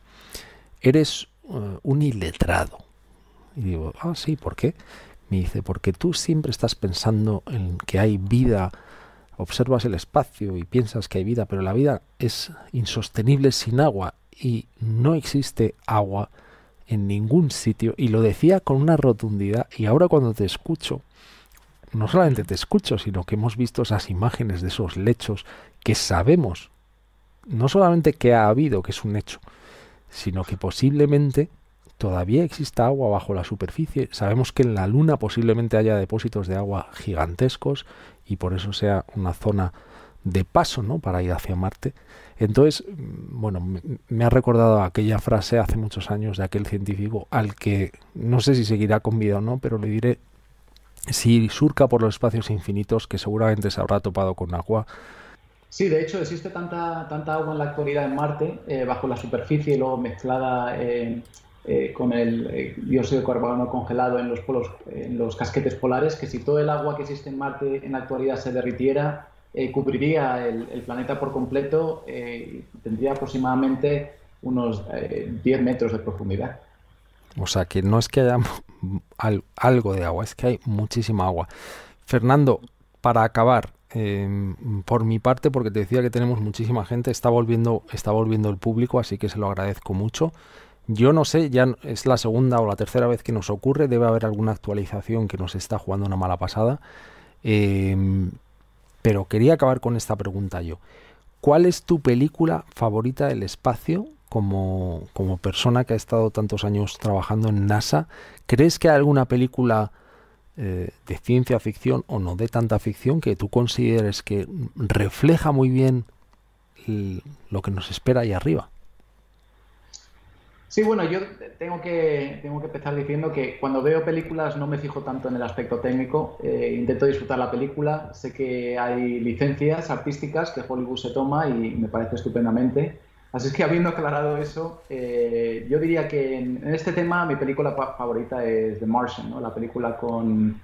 eres eh, un iletrado. Y digo, ah, sí, ¿por qué? Me dice, porque tú siempre estás pensando en que hay vida, observas el espacio y piensas que hay vida, pero la vida es insostenible sin agua y no existe agua en ningún sitio y lo decía con una rotundidad y ahora cuando te escucho, no solamente te escucho, sino que hemos visto esas imágenes de esos lechos que sabemos, no solamente que ha habido, que es un hecho, sino que posiblemente todavía exista agua bajo la superficie. Sabemos que en la Luna posiblemente haya depósitos de agua gigantescos y por eso sea una zona de paso ¿no? para ir hacia Marte. Entonces, mm, bueno, me, ha recordado aquella frase hace muchos años de aquel científico al que no sé si seguirá con vida o no, pero le diré, si surca por los espacios infinitos, que seguramente se habrá topado con agua. Sí, de hecho existe tanta, tanta agua en la actualidad en Marte, eh, bajo la superficie y luego mezclada eh, eh, con el dióxido de carbono congelado en los, polos, en los casquetes polares, que si todo el agua que existe en Marte en la actualidad se derritiera, eh, cubriría el, planeta por completo eh, tendría aproximadamente unos 10 eh, metros de profundidad. O sea que no es que haya algo de agua, es que hay muchísima agua. Fernando, para acabar, em, por mi parte, porque te decía que tenemos muchísima gente, está volviendo, está volviendo el público, así que se lo agradezco mucho. Yo no sé, ya es la segunda o la tercera vez que nos ocurre, debe haber alguna actualización que nos está jugando una mala pasada. Eh, pero quería acabar con esta pregunta yo. ¿Cuál es tu película favorita del espacio como, como persona que ha estado tantos años trabajando en NASA? ¿Crees que hay alguna película eh, de ciencia ficción o no de tanta ficción que tú consideres que refleja muy bien lo que nos espera ahí arriba? Sí, bueno, yo tengo que, tengo que empezar diciendo que cuando veo películas no me fijo tanto en el aspecto técnico, eh, intento disfrutar la película, sé que hay licencias artísticas que Hollywood se toma y me parece estupendamente. Así es que habiendo aclarado eso, eh, yo diría que en, en, este tema mi película favorita es The Martian, ¿no? la película con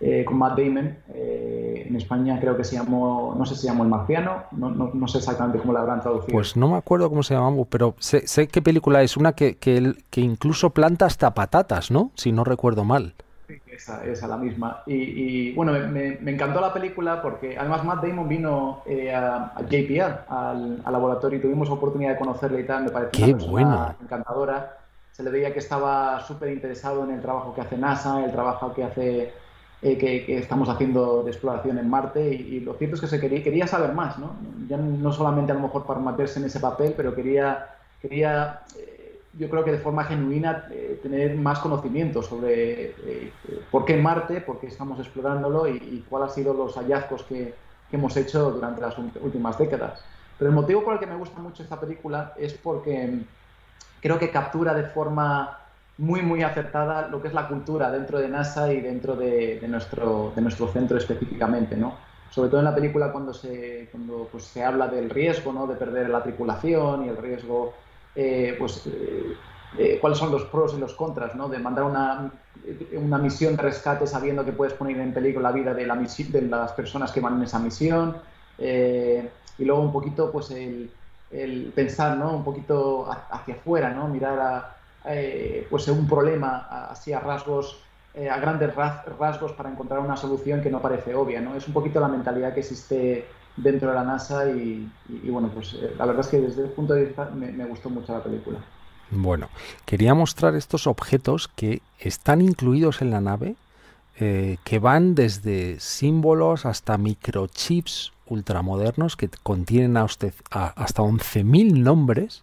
eh, con Matt Damon. Eh, en España creo que se llamó, no sé si se llamó El Marciano, no, no, sé exactamente cómo la habrán traducido. Pues no me acuerdo cómo se llamaba, pero sé, sé qué película es, una que, que, que, incluso planta hasta patatas, ¿no? Si no recuerdo mal. Sí, esa, esa la misma. Y, bueno, me, me, encantó la película porque además Matt Damon vino eh, a, JPL, al, laboratorio, y tuvimos oportunidad de conocerle y tal, me pareció Qué una encantadora. Se le veía que estaba súper interesado en el trabajo que hace NASA, el trabajo que hace que, estamos haciendo de exploración en Marte y, lo cierto es que se quería, quería saber más, ¿no? Ya no solamente a lo mejor para meterse en ese papel, pero quería, quería yo creo que de forma genuina tener más conocimiento sobre por qué Marte, por qué estamos explorándolo y, y cuáles han sido los hallazgos que, que hemos hecho durante las últimas décadas. Pero el motivo por el que me gusta mucho esta película es porque creo que captura de forma muy, muy acertada lo que es la cultura dentro de NASA y dentro de, nuestro, de nuestro centro específicamente, ¿no? Sobre todo en la película cuando se, cuando, pues, se habla del riesgo, ¿no? De perder la tripulación y el riesgo, eh, pues, eh, eh, cuáles son los pros y los contras, ¿no? De mandar una, una misión de rescate sabiendo que puedes poner en peligro la vida de, la de las personas que van en esa misión. y luego un poquito, pues, el, el pensar, ¿no? Un poquito hacia afuera, ¿no? Mirar a, eh, pues un problema así a rasgos, eh, a grandes rasgos para encontrar una solución que no parece obvia, ¿no? Es un poquito la mentalidad que existe dentro de la NASA y, bueno, pues eh, la verdad es que desde el punto de vista me, gustó mucho la película. Bueno, quería mostrar estos objetos que están incluidos en la nave, que van desde símbolos hasta microchips ultramodernos que contienen hasta 11.000 nombres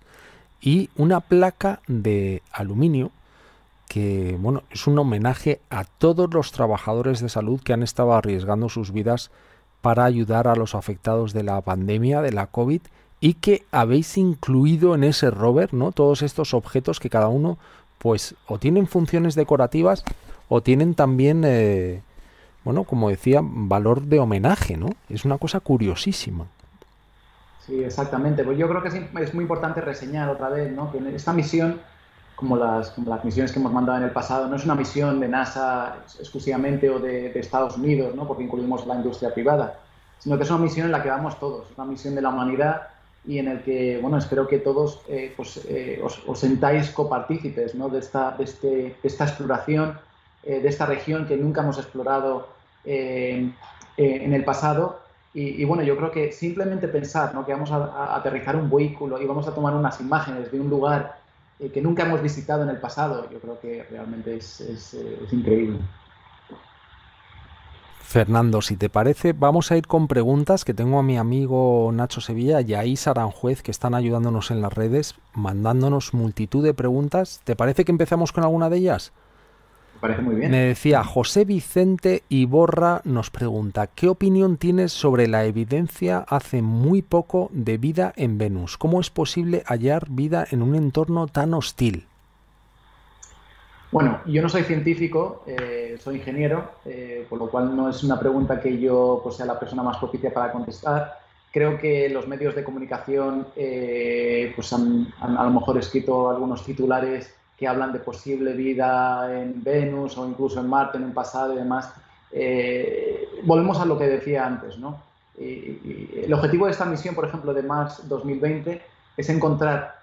y una placa de aluminio que bueno, es un homenaje a todos los trabajadores de salud que han estado arriesgando sus vidas para ayudar a los afectados de la pandemia de la COVID y que habéis incluido en ese rover, ¿no? Todos estos objetos que cada uno pues o tienen funciones decorativas o tienen también eh, bueno, como decía, valor de homenaje, ¿no? Es una cosa curiosísima. Sí, exactamente. Pues yo creo que es, muy importante reseñar otra vez ¿no? que esta misión, como las, las, misiones que hemos mandado en el pasado, no es una misión de NASA exclusivamente o de, Estados Unidos, ¿no? porque incluimos la industria privada, sino que es una misión en la que vamos todos, una misión de la humanidad y en el que, bueno, espero que todos eh, pues, eh, os, os, sentáis copartícipes ¿no? de, esta, de, este, de esta exploración, eh, de esta región que nunca hemos explorado en el pasado y, bueno, yo creo que simplemente pensar ¿no? que vamos a, aterrizar un vehículo y vamos a tomar unas imágenes de un lugar eh, que nunca hemos visitado en el pasado, yo creo que realmente es, eh, es increíble. Fernando, si te parece, vamos a ir con preguntas que tengo a mi amigo Nacho Sevilla y a Isa Aranjuez que están ayudándonos en las redes, mandándonos multitud de preguntas. ¿Te parece que empezamos con alguna de ellas? Parece muy bien. Me decía José Vicente Iborra nos pregunta, ¿qué opinión tienes sobre la evidencia hace muy poco de vida en Venus? ¿Cómo es posible hallar vida en un entorno tan hostil? Bueno, yo no soy científico, eh, soy ingeniero, eh, por lo cual no es una pregunta que yo pues, sea la persona más propicia para contestar. Creo que los medios de comunicación eh, pues han, han, a lo mejor escrito algunos titulares que hablan de posible vida en Venus o incluso en Marte en un pasado y demás. Eh, volvemos a lo que decía antes, ¿no? el objetivo de esta misión, por ejemplo, de Mars 2020 es encontrar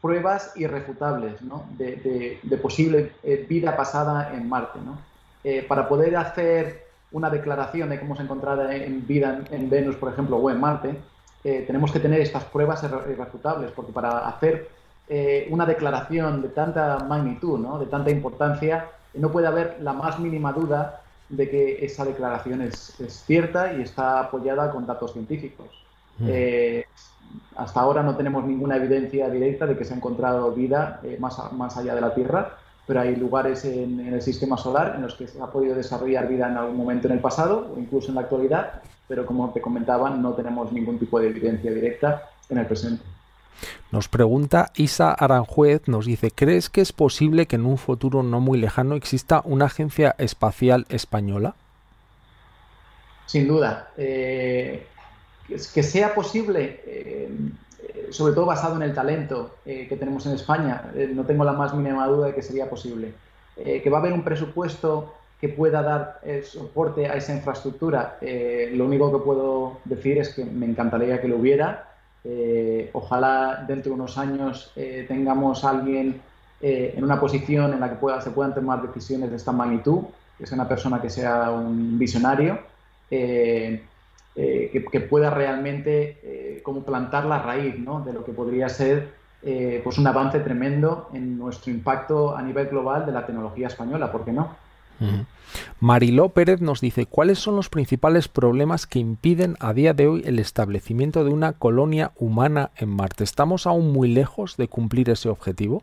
pruebas irrefutables ¿no? de, posible eh, vida pasada en Marte. ¿no? Eh, para poder hacer una declaración de que hemos encontrado en vida en, Venus, por ejemplo, o en Marte, tenemos que tener estas pruebas irrefutables, porque para hacer eh, una declaración de tanta magnitud, ¿no? de tanta importancia, no puede haber la más mínima duda de que esa declaración es, cierta y está apoyada con datos científicos. Mm. Eh, hasta ahora no tenemos ninguna evidencia directa de que se ha encontrado vida eh, más, más allá de la Tierra, pero hay lugares en, en, el sistema solar en los que se ha podido desarrollar vida en algún momento en el pasado o incluso en la actualidad, pero como te comentaba, no tenemos ningún tipo de evidencia directa en el presente. Nos pregunta Isa Aranjuez, nos dice, ¿crees que es posible que en un futuro no muy lejano exista una agencia espacial española? Sin duda. Eh, que sea posible, eh, sobre todo basado en el talento eh, que tenemos en España, no tengo la más mínima duda de que sería posible. que va a haber un presupuesto que pueda dar soporte a esa infraestructura. lo único que puedo decir es que me encantaría que lo hubiera eh, ojalá dentro de unos años eh, tengamos alguien eh, en una posición en la que pueda, se puedan tomar decisiones de esta magnitud, que sea una persona que sea un visionario, que, pueda realmente como plantar la raíz ¿no? de lo que podría ser pues un avance tremendo en nuestro impacto a nivel global de la tecnología española, ¿por qué no? Mariló Pérez nos dice, ¿cuáles son los principales problemas que impiden a día de hoy el establecimiento de una colonia humana en Marte? ¿Estamos aún muy lejos de cumplir ese objetivo?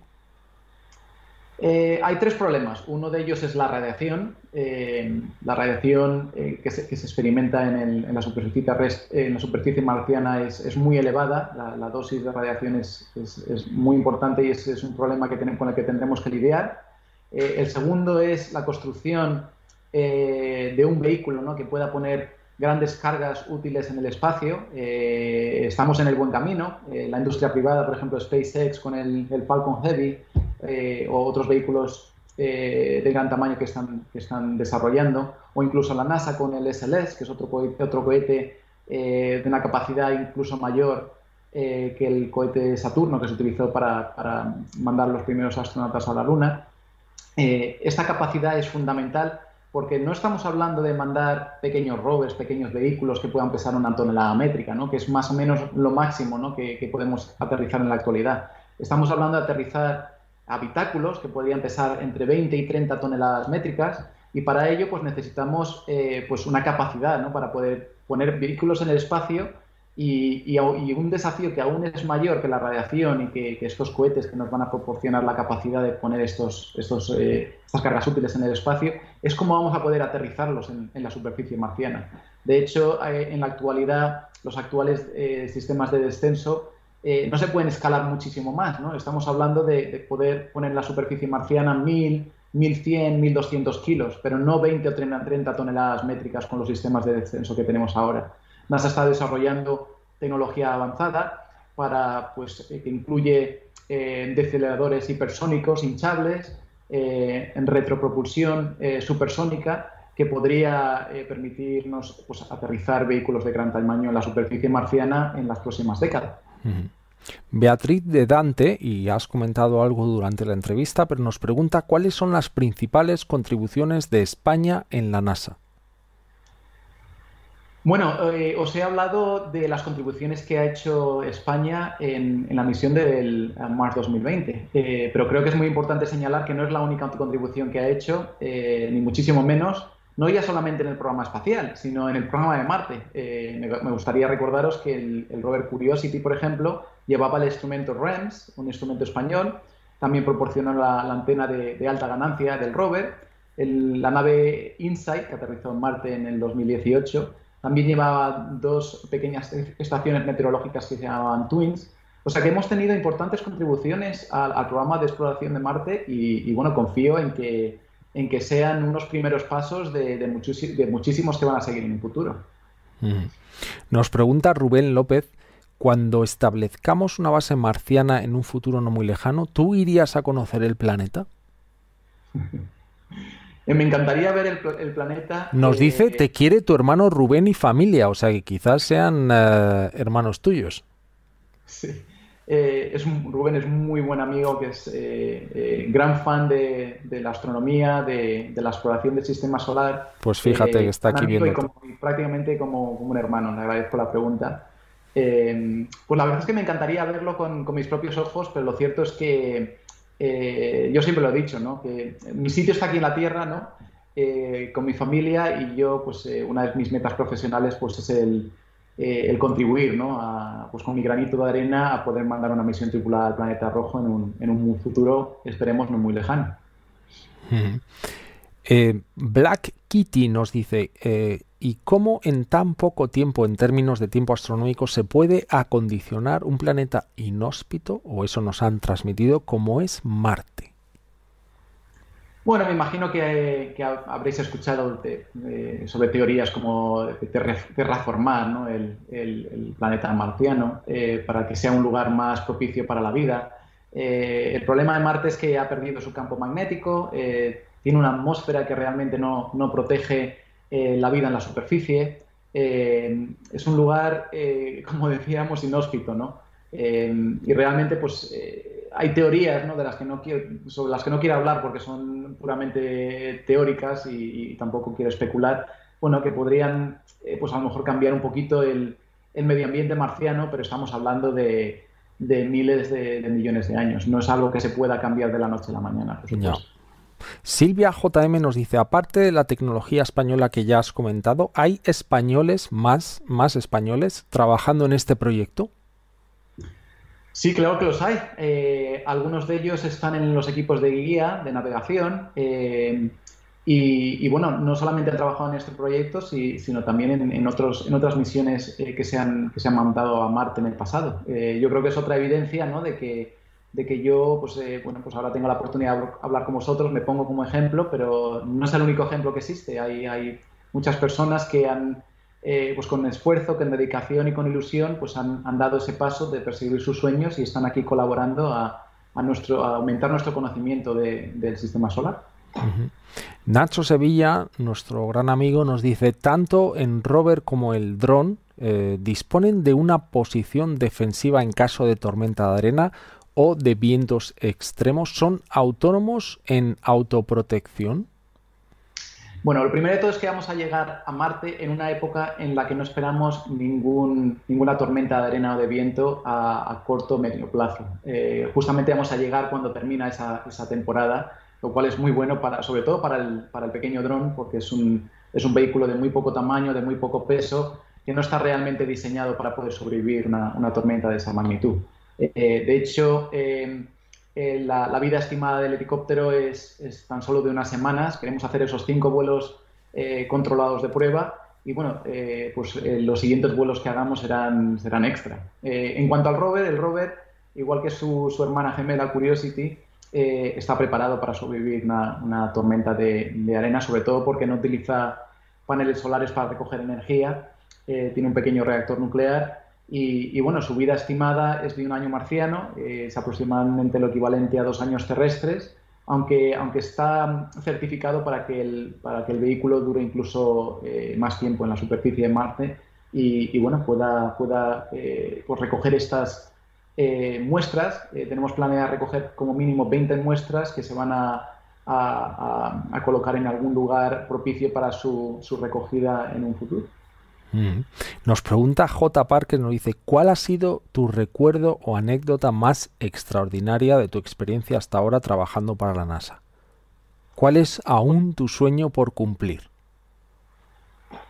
Eh, hay tres problemas. Uno de ellos es la radiación. Eh, la radiación eh, que, se, experimenta en, la superficie en la superficie marciana es, muy elevada. La, dosis de radiación es, muy importante y es, un problema que con el que tendremos que lidiar. El segundo es la construcción de un vehículo que pueda poner grandes cargas útiles en el espacio. estamos en el buen camino. la industria privada, por ejemplo, SpaceX con el Falcon Heavy, eh, o otros vehículos eh, de gran tamaño que están, desarrollando, o incluso la NASA con el SLS, que es otro cohete, eh, de una capacidad incluso mayor que el cohete Saturno que se utilizó para, mandar los primeros astronautas a la Luna. Esta capacidad es fundamental porque no estamos hablando de mandar pequeños rovers, pequeños vehículos que puedan pesar una tonelada métrica, ¿no? que es más o menos lo máximo ¿no? que, que podemos aterrizar en la actualidad. Estamos hablando de aterrizar habitáculos que podrían pesar entre 20 y 30 toneladas métricas y para ello pues necesitamos eh, pues una capacidad ¿no? para poder poner vehículos en el espacio y, un desafío que aún es mayor que la radiación y que, estos cohetes que nos van a proporcionar la capacidad de poner estos, estos, eh, estas cargas útiles en el espacio es cómo vamos a poder aterrizarlos en, la superficie marciana. De hecho, eh, en la actualidad los actuales sistemas de descenso eh, no se pueden escalar muchísimo más. ¿no? Estamos hablando de, poder poner en la superficie marciana 1000, 1100, 1200 kilos, pero no 20 o 30 toneladas métricas con los sistemas de descenso que tenemos ahora. NASA está desarrollando tecnología avanzada para, pues, eh, que incluye eh, deceleradores hipersónicos hinchables, en retropropulsión supersónica, que podría permitirnos pues, aterrizar vehículos de gran tamaño en la superficie marciana en las próximas décadas. Beatriz de Dante, y has comentado algo durante la entrevista, pero nos pregunta cuáles son las principales contribuciones de España en la NASA. Bueno, eh, os he hablado de las contribuciones que ha hecho España en, la misión del Mars 2020, eh, pero creo que es muy importante señalar que no es la única contribución que ha hecho, eh, ni muchísimo menos, no ya solamente en el programa espacial, sino en el programa de Marte. Eh, me, gustaría recordaros que el, rover Curiosity, por ejemplo, llevaba el instrumento REMS, un instrumento español, también proporcionó la, antena de, alta ganancia del rover. la nave InSight, que aterrizó en Marte en el 2018, también llevaba dos pequeñas estaciones meteorológicas que se llamaban Twins. O sea que hemos tenido importantes contribuciones al, programa de exploración de Marte y bueno, confío en que en que sean unos primeros pasos de, muchísimos que van a seguir en el futuro. Nos pregunta Rubén López, cuando establezcamos una base marciana en un futuro no muy lejano, ¿tú irías a conocer el planeta? Me encantaría ver el, planeta. Nos dice, te quiere tu hermano Rubén y familia, o sea que quizás sean eh, hermanos tuyos. Sí. Eh, es Rubén es muy buen amigo, que es eh, eh, gran fan de, la astronomía, de, la exploración del sistema solar. Pues fíjate que está aquí viendo. prácticamente como, un hermano, le agradezco la pregunta. pues la verdad es que me encantaría verlo con, mis propios ojos, pero lo cierto es que yo siempre lo he dicho, ¿no? mi sitio está aquí en la Tierra, ¿no? con mi familia y yo, pues una de mis metas profesionales pues es el, eh, contribuir ¿no? pues con mi granito de arena a poder mandar una misión tripulada al planeta rojo en un, futuro, esperemos, no muy lejano. Eh, Black Kitty nos dice, eh, ¿y cómo en tan poco tiempo, en términos de tiempo astronómico, se puede acondicionar un planeta inhóspito, o eso nos han transmitido, como es Marte? Bueno, me imagino que, habréis escuchado sobre teorías como terraformar el, planeta marciano eh, para que sea un lugar más propicio para la vida. Eh, el problema de Marte es que ha perdido su campo magnético, eh, tiene una atmósfera que realmente no, protege la vida en la superficie. es un lugar, como decíamos, inhóspito, ¿no? y realmente, pues hay teorías ¿no? de las que no quiero, sobre las que no quiero hablar porque son puramente teóricas y, tampoco quiero especular, bueno, que podrían eh, pues a lo mejor cambiar un poquito el, medio ambiente marciano, pero estamos hablando de, miles de, millones de años. No es algo que se pueda cambiar de la noche a la mañana, Silvia JM nos dice, aparte de la tecnología española que ya has comentado, ¿hay españoles más, más españoles trabajando en este proyecto? Sí, claro que los hay. Eh, algunos de ellos están en los equipos de guía, de navegación. Eh, y, bueno, no solamente han trabajado en este proyecto, sino también en, otros, en otras misiones eh, que, se han, que se han mandado a Marte en el pasado. yo creo que es otra evidencia ¿no? de, que, de que yo, pues, bueno, pues ahora tengo la oportunidad de hablar con vosotros, me pongo como ejemplo, pero no es el único ejemplo que existe. Hay, hay muchas personas que han eh, pues con esfuerzo, con dedicación y con ilusión, pues han, dado ese paso de perseguir sus sueños y están aquí colaborando a, nuestro, aumentar nuestro conocimiento del sistema solar. Nacho Sevilla, nuestro gran amigo, nos dice, tanto en rover como el dron eh, disponen de una posición defensiva en caso de tormenta de arena o de vientos extremos. ¿Son autónomos en autoprotección? Bueno, lo primero de todo es que vamos a llegar a Marte en una época en la que no esperamos ningún, ninguna tormenta de arena o de viento a, corto o medio plazo. Eh, justamente vamos a llegar cuando termina esa, esa, temporada, lo cual es muy bueno, para, sobre todo para el, para el pequeño dron, porque es un, es un vehículo de muy poco tamaño, de muy poco peso, que no está realmente diseñado para poder sobrevivir una, una tormenta de esa magnitud. Eh, de hecho, eh, eh, la, vida estimada del helicóptero es, tan solo de unas semanas. Queremos hacer esos cinco vuelos eh, controlados de prueba y bueno, eh, pues los siguientes vuelos que hagamos serán, extra. en cuanto al rover, el rover, igual que su, hermana gemela Curiosity, está preparado para sobrevivir una, tormenta de, de, arena, sobre todo porque no utiliza paneles solares para recoger energía, tiene un pequeño reactor nuclear y, bueno, su vida estimada es de un año marciano, es aproximadamente lo equivalente a dos años terrestres, aunque, aunque está certificado para que el, para que el vehículo dure incluso eh, más tiempo en la superficie de Marte y, bueno, pueda, pueda eh, pues recoger estas eh, muestras. tenemos planeado recoger como mínimo 20 muestras que se van a, a, a colocar en algún lugar propicio para su, su recogida en un futuro. Mm. Nos pregunta J. Parker, nos dice, ¿cuál ha sido tu recuerdo o anécdota más extraordinaria de tu experiencia hasta ahora trabajando para la NASA? ¿Cuál es aún tu sueño por cumplir?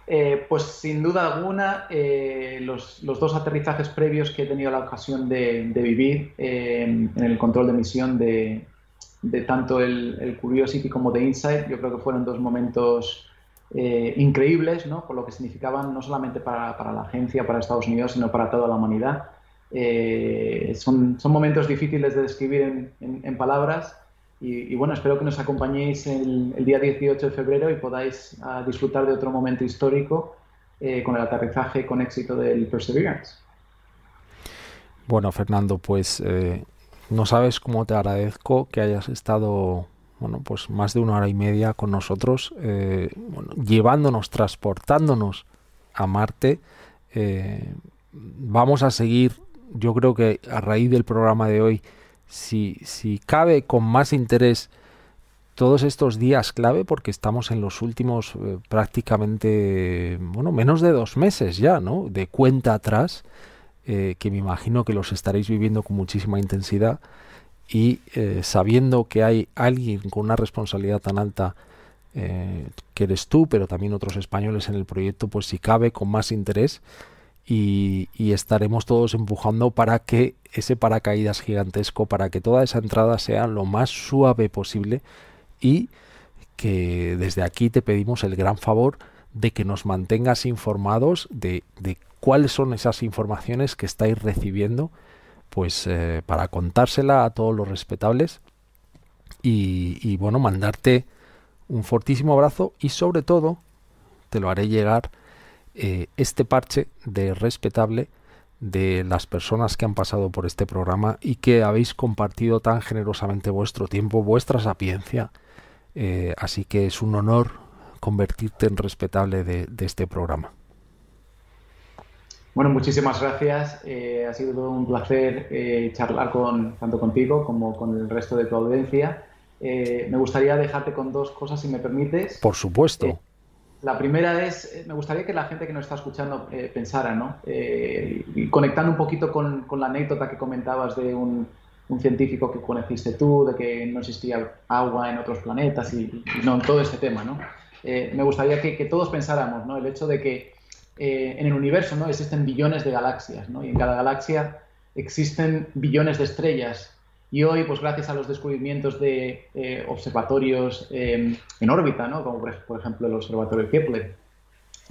Eh, pues sin duda alguna, eh, los, dos aterrizajes previos que he tenido la ocasión de, vivir eh, en el control de misión de, tanto el, el, Curiosity como de Insight, yo creo que fueron dos momentos eh, increíbles, ¿no? por lo que significaban no solamente para, para, la agencia, para Estados Unidos, sino para toda la humanidad. Eh, son, son, momentos difíciles de describir en, en, palabras y, bueno, espero que nos acompañéis el, día 18 de febrero y podáis ah, disfrutar de otro momento histórico eh, con el aterrizaje con éxito del Perseverance. Bueno, Fernando, pues no sabes cómo te agradezco que hayas estado bueno, pues más de una hora y media con nosotros, eh, llevándonos, transportándonos a Marte. Eh, vamos a seguir, yo creo que a raíz del programa de hoy, si, cabe con más interés todos estos días clave, porque estamos en los últimos eh, prácticamente, bueno, menos de dos meses ya, ¿no? De cuenta atrás, que me imagino que los estaréis viviendo con muchísima intensidad y eh, sabiendo que hay alguien con una responsabilidad tan alta eh, que eres tú, pero también otros españoles en el proyecto, pues si cabe con más interés y, estaremos todos empujando para que ese paracaídas gigantesco, para que toda esa entrada sea lo más suave posible y que desde aquí te pedimos el gran favor de que nos mantengas informados de, de cuáles son esas informaciones que estáis recibiendo pues eh, para contársela a todos los respetables y, bueno, mandarte un fortísimo abrazo y sobre todo te lo haré llegar eh, este parche de respetable de las personas que han pasado por este programa y que habéis compartido tan generosamente vuestro tiempo, vuestra sapiencia. Eh, así que es un honor convertirte en respetable de este programa. Bueno, muchísimas gracias. Eh, ha sido un placer eh, charlar con, tanto contigo como con el resto de tu audiencia. Eh, me gustaría dejarte con dos cosas, si me permites. Por supuesto. la primera es, me gustaría que la gente que nos está escuchando pensara, ¿no? conectando un poquito con, con, la anécdota que comentabas de un, un científico que conociste tú, de que no existía agua en otros planetas y, no, todo ese tema, ¿no? Eh, me gustaría que, que, todos pensáramos, ¿no? El hecho de que eh, en el universo, ¿no? Existen billones de galaxias, ¿no? Y en cada galaxia existen billones de estrellas. Y hoy, pues gracias a los descubrimientos de eh, observatorios en órbita, ¿no? Como por, ejemplo el observatorio Kepler,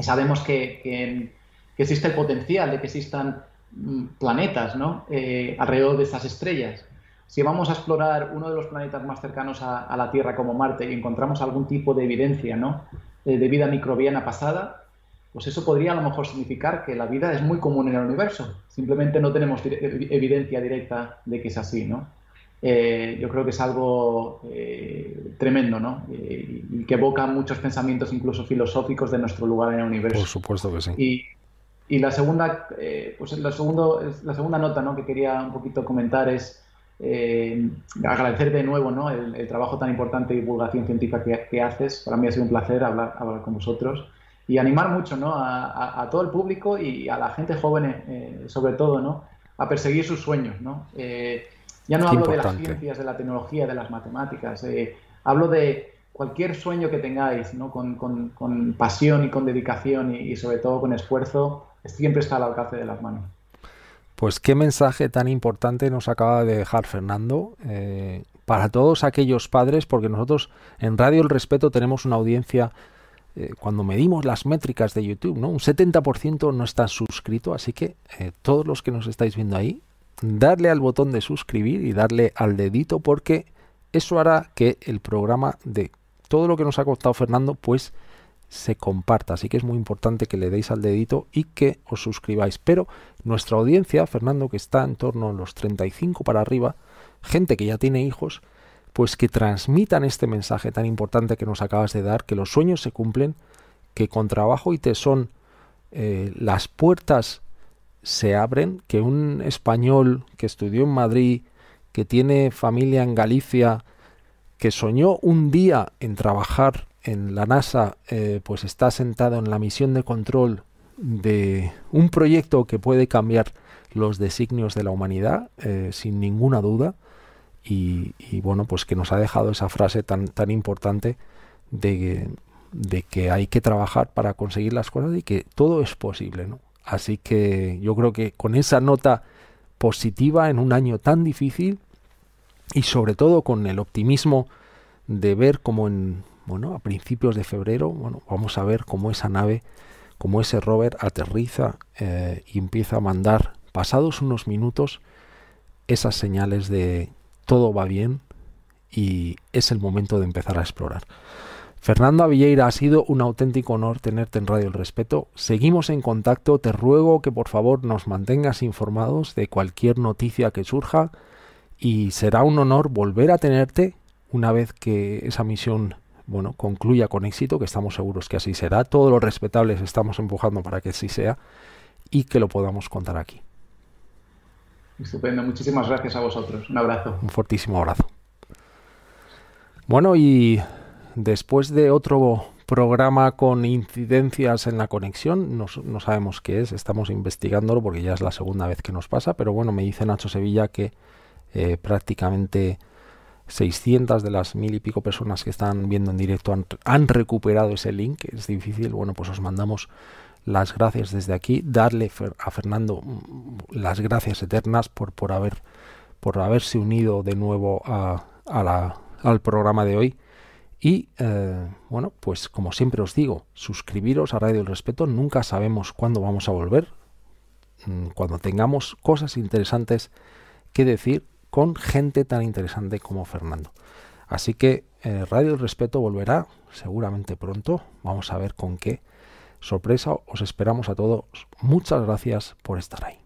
sabemos que, que, que existe el potencial de que existan mm, planetas, ¿no? alrededor de estas estrellas si vamos a explorar uno de los planetas más cercanos a, la Tierra como Marte y encontramos algún tipo de evidencia ¿no? de, vida microbiana pasada, pues eso podría a lo mejor significar que la vida es muy común en el universo. Simplemente no tenemos evidencia directa de que es así, ¿no? Eh, yo creo que es algo eh, tremendo, ¿no? Eh, y que evoca muchos pensamientos incluso filosóficos de nuestro lugar en el universo. Por supuesto que sí. Y, y la segunda, pues la, segundo, la segunda nota ¿no? que quería un poquito comentar es agradecer de nuevo ¿no? el, trabajo tan importante de divulgación científica que, haces. Para mí ha sido un placer hablar, hablar con vosotros y animar mucho ¿no? a, todo el público y a la gente joven, eh, sobre todo, ¿no? a perseguir sus sueños. ¿no? Eh, ya no hablo de las ciencias, de la tecnología, de las matemáticas. hablo de cualquier sueño que tengáis, ¿no? con, con, con pasión y con dedicación y, y sobre todo con esfuerzo, siempre está al alcance de las manos. Pues qué mensaje tan importante nos acaba de dejar Fernando eh, para todos aquellos padres, porque nosotros en Radio El Respeto tenemos una audiencia, eh, cuando medimos las métricas de YouTube, ¿no? un 70% no está suscrito, así que eh, todos los que nos estáis viendo ahí, darle al botón de suscribir y darle al dedito, porque eso hará que el programa de todo lo que nos ha contado Fernando, pues se comparta. Así que es muy importante que le deis al dedito y que os suscribáis. Pero nuestra audiencia, Fernando, que está en torno a los 35 para arriba, gente que ya tiene hijos, pues que transmitan este mensaje tan importante que nos acabas de dar, que los sueños se cumplen, que con trabajo y tesón eh, las puertas se abren, que un español que estudió en Madrid, que tiene familia en Galicia, que soñó un día en trabajar en la NASA eh, pues está sentado en la misión de control de un proyecto que puede cambiar los designios de la humanidad eh, sin ninguna duda y, bueno pues que nos ha dejado esa frase tan tan importante de, de que hay que trabajar para conseguir las cosas y que todo es posible ¿no? así que yo creo que con esa nota positiva en un año tan difícil y sobre todo con el optimismo de ver como en bueno, a principios de febrero, bueno, vamos a ver cómo esa nave, cómo ese rover aterriza eh, y empieza a mandar, pasados unos minutos, esas señales de todo va bien y es el momento de empezar a explorar. Fernando Avilleira, ha sido un auténtico honor tenerte en Radio El Respeto. Seguimos en contacto. Te ruego que por favor nos mantengas informados de cualquier noticia que surja y será un honor volver a tenerte una vez que esa misión bueno, concluya con éxito, que estamos seguros que así será. Todos los respetables estamos empujando para que así sea y que lo podamos contar aquí. Estupendo, muchísimas gracias a vosotros. Un abrazo. Un fortísimo abrazo. Bueno, y después de otro programa con incidencias en la conexión, no, sabemos qué es, estamos investigándolo porque ya es la segunda vez que nos pasa, pero bueno, me dice Nacho Sevilla que eh, prácticamente 600 de las mil y pico personas que están viendo en directo han, recuperado ese link. Es difícil. Bueno, pues os mandamos las gracias desde aquí. Darle a Fernando mm, las gracias eternas por, por, haber, por haberse unido de nuevo a, al programa de hoy. Y eh, bueno, pues como siempre os digo, suscribiros a Radio El Respeto. Nunca sabemos cuándo vamos a volver. Mm, cuando tengamos cosas interesantes que decir, con gente tan interesante como Fernando. Así que eh, Radio Respeto volverá seguramente pronto. Vamos a ver con qué sorpresa os esperamos a todos. Muchas gracias por estar ahí.